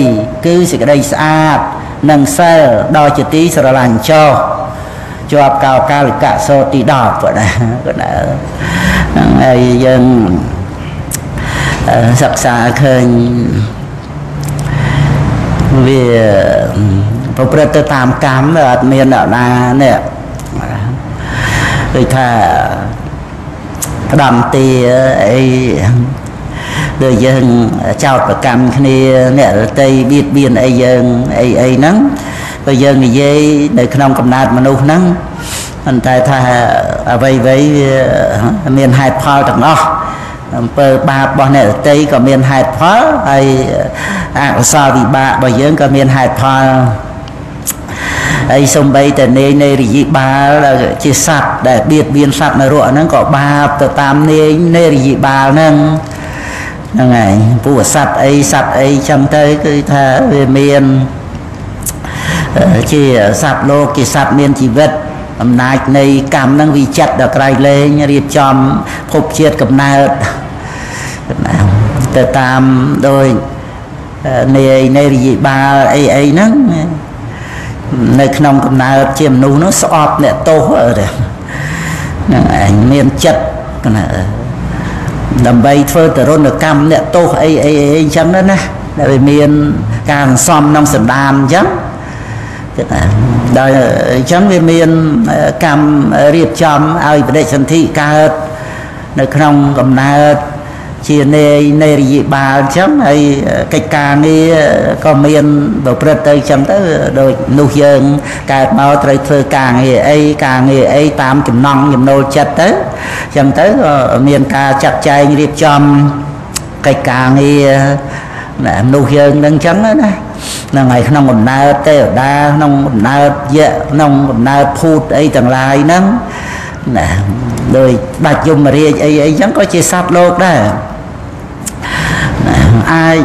គឺសេចក្តីស្អាត និងសិលដល់ជាទីស្រឡាញ់ចោ ជាប់កោកាលិកៈសោទី10គាត់ណាគាត់ណាហ្នឹងហើយយើងសិក្សាឃើញវាប្រព្រឹត្តទៅតាមកម្មអត់មានអ្នកណានេះដូចថាផ្ដំទីអីដូចយើងចោតប្រកម្មគ្នាអ្នករតីបៀតបៀនអីយើងអីអីហ្នឹង បើយើងនិយាយនៅក្នុងកំណើតមនុស្សហ្នឹងប៉ុន្តែថាអ្វីៗវាមានហេតុផលទាំងអស់អំពើបាបរបស់អ្នករតីក៏មានហេតុផលហើយអកុសលវិបាករបស់យើងក៏មានហេតុផលហើយសំបីតែនាយនៃរិយបាលជាសត្វដែលបៀតបៀនសត្វនរកហ្នឹងក៏បាបទៅតាមនាយនៃរិយបាលហ្នឹងហ្នឹងហើយពួកសត្វអីសត្វអីចឹងទៅគឺថាវាមាន ជាសត្វលោកជាសត្វមានជីវិតអំណាចនៃកម្មហ្នឹងវាចាត់ដល់ក្រៃលែងរៀបចំភពជាតិកំណើតទៅតាមដោយនាយនៃរិយបាលអីអីហ្នឹងនៅក្នុងកំណើតជាមនុស្សនោះស្អប់អ្នកទោសហ្នឹងឯងមានចិត្តណាដើម្បីធ្វើទរណកម្មអ្នកទោសអីអីអីអញ្ចឹងណាដែលវាមានការសន្សំក្នុងសន្តានអញ្ចឹង គឺថាដោយអញ្ចឹងវាមានកម្មរៀបចំឲ្យបដិសន្ធិកើតនៅក្នុងកំណើតជានេយនៃរយបាលអញ្ចឹងហើយកិច្ចការងារក៏មានប្រព្រឹត្តទៅអញ្ចឹងទៅដូចនោះយើងកើតមកត្រូវធ្វើការងារអីការងារអីតាមចំណង់ចំណូលចិត្តទៅអញ្ចឹងទៅក៏មានការចាត់ចែងរៀបចំកិច្ចការងារនោះយើងនឹងអញ្ចឹងណាហ្នឹងហើយក្នុងកំណើតទេវតាក្នុងកំណើតយៈក្នុងកំណើតភូតអីទាំងឡាយហ្នឹងណាដោយដាច់យមរាជអីអីចឹងក៏ជាសត្វលោកដែរអាច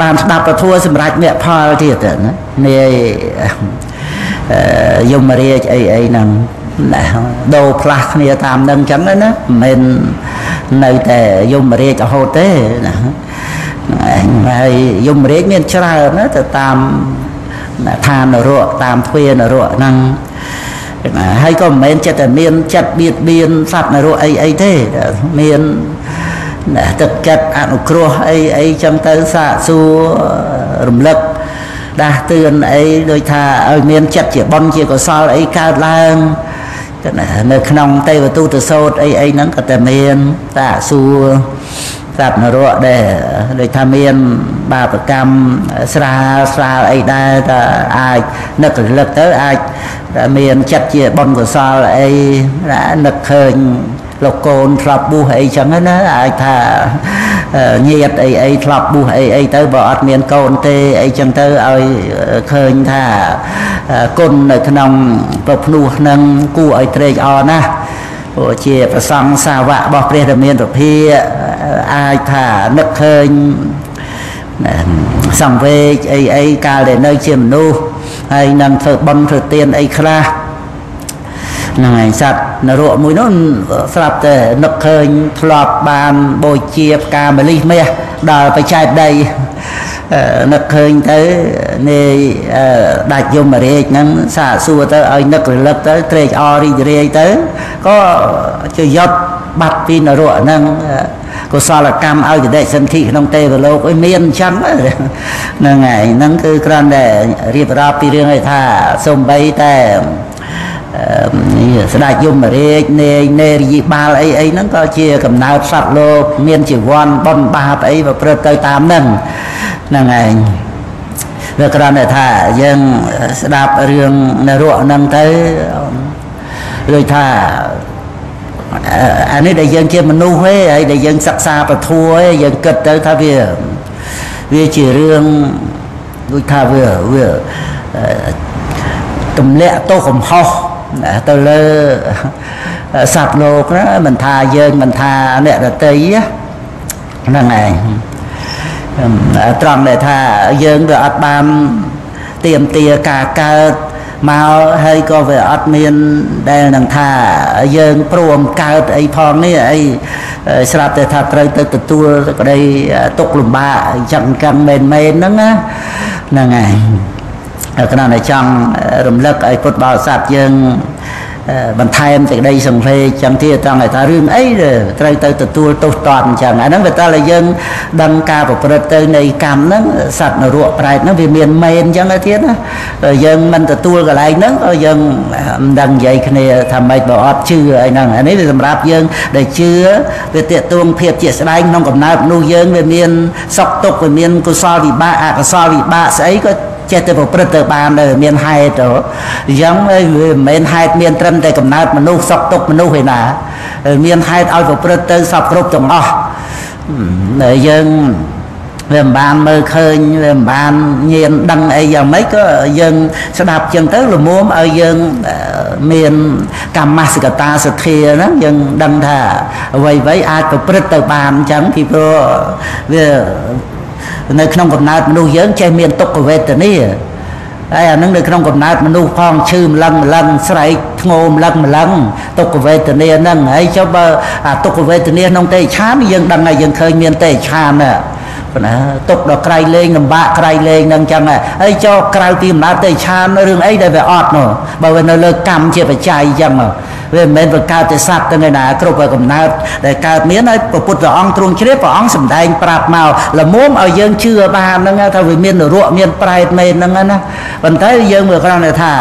បានស្ដាប់ពធសម្រាប់មគ្គផលទៀតណានាយយមរាជអីអីហ្នឹងណាដូរផ្លាស់គ្នាតាមនឹងចឹងណាមិនមែននៅតែយមរាជរហូតទេណា ហើយយមរាជមានច្រើនណាទៅតាមឋាននរកតាមទ្វារនរកហ្នឹងហើយក៏មិនមែនចិត្តតែមានចិត្តបៀតបៀនសត្វនរកអីអីទេមានទឹកចិត្តអនុគ្រោះអីអីចឹងទៅសាកសួររំលឹកដាស់តឿនអីដូចថាឲ្យមានចិត្តជាបុណ្យជាកុសលអីកើតឡើងនៅក្នុងទេវទូតសោតអីអីហ្នឹងក៏តែមានសាកសួរ សត្វនរកដែរដូចថាមានបាបកម្មស្រាលស្រាលអីដែរតែអាចនឹករលឹកទៅអាចមានចិត្តជាបុណ្យកុសលអីនឹកឃើញលោកកូនធ្លាប់បួសអីចឹងណាអាចថាញាតអីអីធ្លាប់បួសអីអីទៅបើអត់មានកូនទេអីចឹងទៅឲ្យឃើញថាគុណនៅក្នុងប្រភ្នោះនឹងគួរឲ្យត្រេកអរណាស់ព្រោះជាប្រសង្ឃសាវករបស់ព្រះរាមារភា អាចថានឹកឃើញសង្វេកអីអីកាលដែលនៅជាមនុស្សហើយនឹងធ្វើបុណ្យធ្វើទានអីខ្លះហ្នឹងហើយសត្វនរកមួយនោះស្រាប់តែនឹកឃើញធ្លាប់បានបូជាផ្កាម្លិះមាសដល់បច្ច័យដីនឹកឃើញទៅនៃដាច់យមរាជហ្នឹងសាកសួរទៅឲ្យនឹករលឹកទៅត្រេកអររីករាយទៅក៏ជាយត់បាត់ពីនរកហ្នឹង កុសលកម្មឲ្យដេកសន្ធិក្នុងទេវលោកអីមានអញ្ចឹងហ្នឹងហើយហ្នឹងគឺគ្រាន់តែរៀបរាប់ពីរឿងឲ្យថាសំបីតែស្ដេចយមរាជនេនេរយីបាលអីអីហ្នឹងក៏ជាកំណើតសត្វលោកមានជីវ័នបនបាបអីប្រព្រឹត្តទៅតាមហ្នឹងហ្នឹងឯងវាគ្រាន់តែថាយើងស្ដាប់រឿងនរកហ្នឹងទៅដូចថា អានេះដែលយើងជាមនុស្សទេហើយដែលយើងសិក្សាពធัวទេយើងគិតទៅថាវាវាជារឿងដូចថាវាវាទម្លាក់ទោសកំហុសទៅលើសត្វលោកណាមិនថាយើងមិនថាអ្នកដតីហ្នឹងឯងត្រង់ដែលថាយើងវាអត់បានទៀមទាការកើត មកហើយក៏វាអត់មានដែលនឹងថាយើងព្រមកើតអីផងនេះអីស្រាប់តែថាត្រូវទៅទទួលក្តីទុកលំបាកអញ្ចឹងចឹងមែនមែនហ្នឹងណាហ្នឹងហើយគណៈតែចង់រំលឹកឲ្យពុទ្ធបរិស័ទយើង បន្ថែមសេចក្តីសង្ឃេចឹងទៀតត្រង់ថារឿងអីត្រូវទៅទទួលទោសតន់អញ្ចឹងអាហ្នឹងវាតើយើងដឹងការប្រព្រឹត្តទៅនៃកម្មហ្នឹងសត្វនរកប្រែតហ្នឹងវាមានមែនអញ្ចឹងទៅទៀតណាយើងមិនទទួលកន្លែងហ្នឹងក៏យើងមិនដឹងនិយាយគ្នាថាម៉េចបើអត់ជឿអីហ្នឹងអានេះវាសម្រាប់យើងដែលជឿវាតេតួងភាពជាស្ដែងក្នុងកំណើតនោះយើងវាមានសុខទុក្ខវាមានកុសលវិបាកអកុសលវិបាកស្អីក៏ ចេះតែប្រព្រឹត្តទៅបានទៅមានហេតុទៅអញ្ចឹងវាមិនមែនហេតុមានត្រឹមតែកំណើតមនុស្សសក់ទុកមនុស្សឯណាមានហេតុឲ្យប្រព្រឹត្តទៅសពគ្រប់ទាំងអស់ដែលយើងវាមិនបានមើលឃើញវាមិនបានញៀនដឹងអីយ៉ាងម៉េចក៏យើងស្ដាប់ចឹងទៅលមុំឲ្យយើងមានកម្មសិកតាសទ្ធាហ្នឹងយើងដឹងថាអ្វីៗអាចប្រព្រឹត្តទៅបានអញ្ចឹងពីព្រោះវា នៅក្នុងកំណើតមនុស្សយើងចេះមានទុក្ខវេទនាហើយអានឹងនៅក្នុងកំណើតមនុស្សផងឈឺម្លឹងម្លឹងស្រែកធ្ងោម្លឹងម្លឹងទុក្ខវេទនាហ្នឹងហើយចុះបើអាទុក្ខវេទនាក្នុងទេឆានយើងដឹងហើយយើងឃើញមានទេឆានណា ប៉ុន្តែទុកដល់ក្រៃលេងលំបាកក្រៃលេងនឹងចឹងហើយចុះក្រៅពីអំណាចទេឆានរឿងអីដែលវាអត់នោះបើវានៅលើកម្មជាបច្ច័យចឹងវាមិនមែនប្រកើតទេសត្វទាំងឯណាគ្រប់កំណើតដែលកើតមានហើយព្រះពុទ្ធអង្គទ្រង់ជ្រាបព្រះអង្គសម្ដែងប្រាប់មកល្មមឲ្យយើងជឿបានហ្នឹងថាវាមាននរកមានប្រែតមែនហ្នឹងណាប៉ុន្តែយើងមើលគ្រាន់តែថា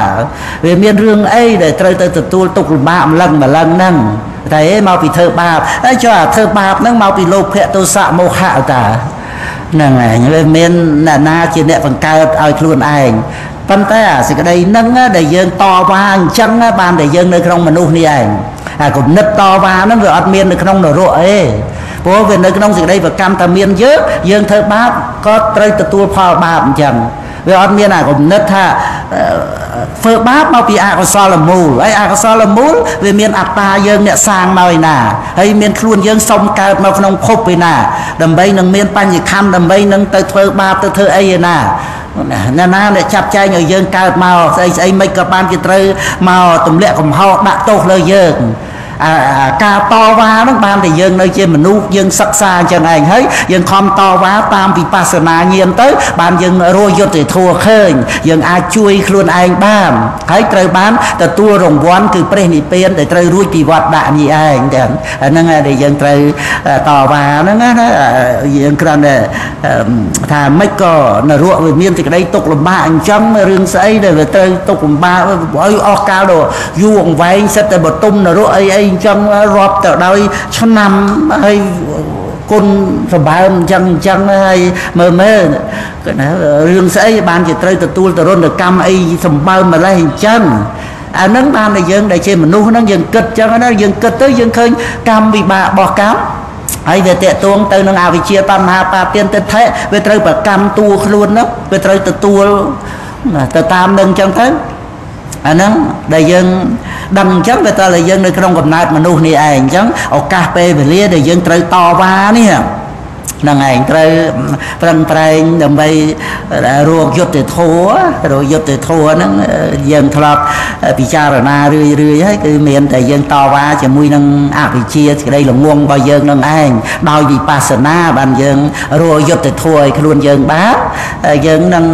វាមានរឿងអីដែលត្រូវទៅទទួលទុកលំបាកម្លឹងម្លឹងហ្នឹងតែមកពីធ្វើបាបហើយចុះអាធ្វើបាបហ្នឹងមកពីលោភៈទោសៈមោហៈតា ហ្នឹងឯងវាមានអ្នកណាជាអ្នកបង្កើតឲ្យខ្លួនឯងប៉ុន្តែអាសេចក្តីនឹងដែលយើងតវ៉ាអញ្ចឹងបានតែយើងនៅក្នុងមនុស្សនេះឯងអាគំនិតតវ៉ាហ្នឹងវាអត់មាននៅក្នុងនរកទេព្រោះវានៅក្នុងសេចក្តីប្រកម្មតែមានយើងយើងធ្វើបាបក៏ត្រូវទទួលផលបាបអញ្ចឹង វាអត់មានអាគំនិតថាធ្វើបាបមកពីអកុសលមូលហើយអកុសលមូលវាមានអត្តាយើងអ្នកសាងមកឯណាហើយមានខ្លួនយើងសុំកើតមកក្នុងភពឯណា ដើម្បីនឹងមានបញ្ញខណ្ឌដើម្បីនឹងទៅធ្វើបាបទៅធ្វើអីឯណាណាណាអ្នកចាប់ចែងឲ្យយើងកើតមកស្អីស្អីមិនក៏បានជាត្រូវមកទម្លាក់កំហុសដាក់ទោសលើយើងអា ការតវ៉ាហ្នឹងបានតែយើងនៅជាមនុស្សយើងសិក្សាអញ្ចឹងឯងហើយយើងខំតវ៉ាតាមវិបស្សនាញាណទៅបានយើងរស់យុទ្ធធัวឃើញយើងអាចជួយខ្លួនឯងបានហើយត្រូវបានទទួលរង្វាន់គឺព្រះនិព្វានដែលត្រូវរួចពីវត្តដាក់នេះឯងតែហ្នឹងដែលយើងត្រូវតវ៉ាហ្នឹងណាយើងគ្រាន់តែថាមិនក៏នរកវាមានសេចក្តីទុកលំបាកអញ្ចឹងរឿងស្អីដែលវាត្រូវទុកលំបាកឲ្យអស់កាលដល់យូរអង្វែងសិតតែបតុមនរកអីអីអញ្ចឹងរាប់ទៅដោយឆ្នាំហើយគុណសម្បើមអញ្ចឹងអញ្ចឹងហើយមើលមើលគឺណារឿងស្អីបានជាត្រូវទទួលទរណកម្មអីសម្បើមម្លេះអញ្ចឹងអានឹងបានតែយើងដែលជាមនុស្សហ្នឹងយើងគិតអញ្ចឹងណាយើងគិតទៅយើងឃើញកម្មវិបាករបស់កម្មហើយវាតេតួងទៅនឹងអវិជ្ជាតណ្ហាបាទានទិដ្ឋិវាត្រូវប្រកម្មតួខ្លួននោះវាត្រូវទទួលទៅតាមនឹងអញ្ចឹងទៅ អាហ្នឹងដែលយើងដឹងអញ្ចឹងវាតើយើងនៅក្នុងកំណើតមនុស្សនេះឯងអញ្ចឹងឱកាសពេលវេលាដែលយើងត្រូវតវ៉ានេះនឹងឯងត្រូវប្រឹងប្រែងដើម្បីរកយុត្តិធម៌រកយុត្តិធម៌ហ្នឹងយើងធ្លាប់ពិចារណារឿយរឿយហើយគឺមានតែយើងតវ៉ាជាមួយនឹងអវិជ្ជាសេចក្តីល្ងងរបស់យើងនឹងឯងដោយវិបស្សនាបានយើងរកយុត្តិធម៌ឲ្យខ្លួនយើងបានយើងនឹង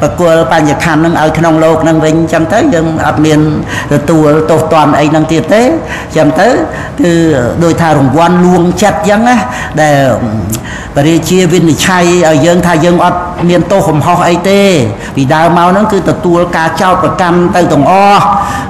ប្រគល់បញ្ញខណ្ឌនឹងឲ្យក្នុងโลกនឹងវិញអញ្ចឹងទៅយើងអត់មានទទួលទោសទណ្ឌអីនឹងទៀតទេអញ្ចឹងទៅគឺដោយថារង្វាន់លួងចិត្តអញ្ចឹងណាដែល បរិជាវិនិច្ឆ័យឲ្យយើងថាយើងអត់មានទោសកំហុសអីទេពីដើមមកហ្នឹងគឺទទួលការចោទប្រកាន់ទៅទាំងអស់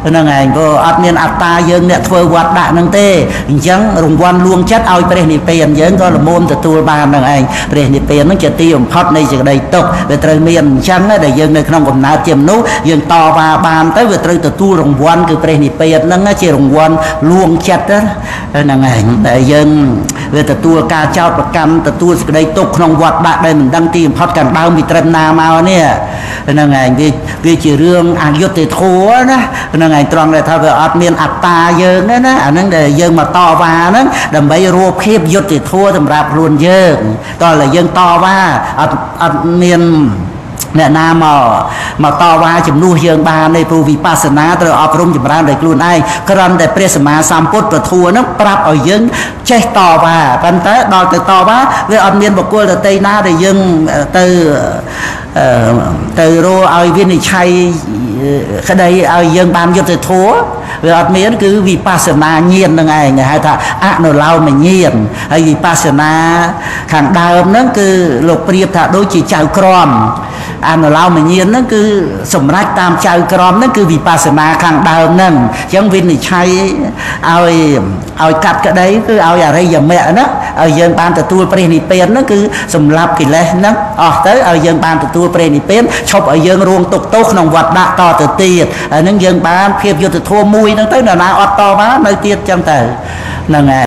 ហ្នឹងឯងព្រោះអត់មានអត្តាយើងអ្នកធ្វើវត្តដាក់ហ្នឹងទេអញ្ចឹងរង្វាន់លួងចិត្តឲ្យព្រះនិព្វានយើងក៏ល្មមទទួលបានហ្នឹងឯងព្រះនិព្វានហ្នឹងជាទីបំផុតនៃសេចក្តីទុក្ខវាត្រូវមានអញ្ចឹងដែលយើងនៅក្នុងកំណើតជាមនុស្សយើងតវ៉ាបានទៅវាត្រូវទទួលរង្វាន់គឺព្រះនិព្វានហ្នឹងជារង្វាន់លួងចិត្តហ្នឹងឯងដែលយើងវាទទួលការចោទប្រកាន់ទទួលសេចក្តីទុកក្នុងវត្តដាក់ដែលមិនដឹងទីបំផុតកាន់ដើមពីត្រឹមណាមកនេះហ្នឹងឯងវាវាជារឿងអយុត្តិធម៌ណាហ្នឹងឯងត្រង់ដែលថាវាអត់មានអត្តាយើងទេណាអាហ្នឹងដែលយើងមកតវ៉ាហ្នឹងដើម្បីរួបភាពយុត្តិធម៌សម្រាប់ខ្លួនយើងតោះតែយើងតវ៉ាអត់អត់មានអ្នកណាមកមកតវ៉ាជំនួសយើងបានទេព្រោះវិបស្សនាត្រូវអប់រំចម្រើនដោយខ្លួនឯងគ្រាន់តែព្រះសម្មាសម្ពុទ្ធប្រធัวនឹងប្រាប់ឲ្យយើងចេះតវ៉ាប៉ុន្តែដល់ទៅតវ៉ាវាអត់មានបុគ្គលដទៃណាដែលយើងទៅ ទៅរោឲ្យវិនិច្ឆ័យក្តីឲ្យយើងបានយុត្តិធម៌វាអត់មានគឺវិបស្សនាញាណនឹងឯងហៅថាអនុឡោមញាណហើយវិបស្សនាខាងដើមហ្នឹងគឺលោកប្រៀបថាដូចជាចៅក្រម អនុឡោមញាណហ្នឹងគឺសម្រេចតាមចៅក្រមហ្នឹងគឺវិបស្សនាខាងដើមហ្នឹងអញ្ចឹងវិនិច្ឆ័យឲ្យឲ្យកាត់ក្តីគឺឲ្យអរិយមគ្គហ្នឹងឲ្យយើងបានទទួលព្រះនិព្វានហ្នឹងគឺសម្លាប់កិលេសហ្នឹងអស់ទៅឲ្យយើងបានទទួលព្រះនិព្វានឈប់ឲ្យយើងរងទុក្ខទោសក្នុងវត្តដាក់តទៅទៀតហើយហ្នឹងយើងបានភាពយុត្តិធម៌មួយហ្នឹងទៅនរណាអត់តបាននៅទៀតចឹងទៅហ្នឹងហើយ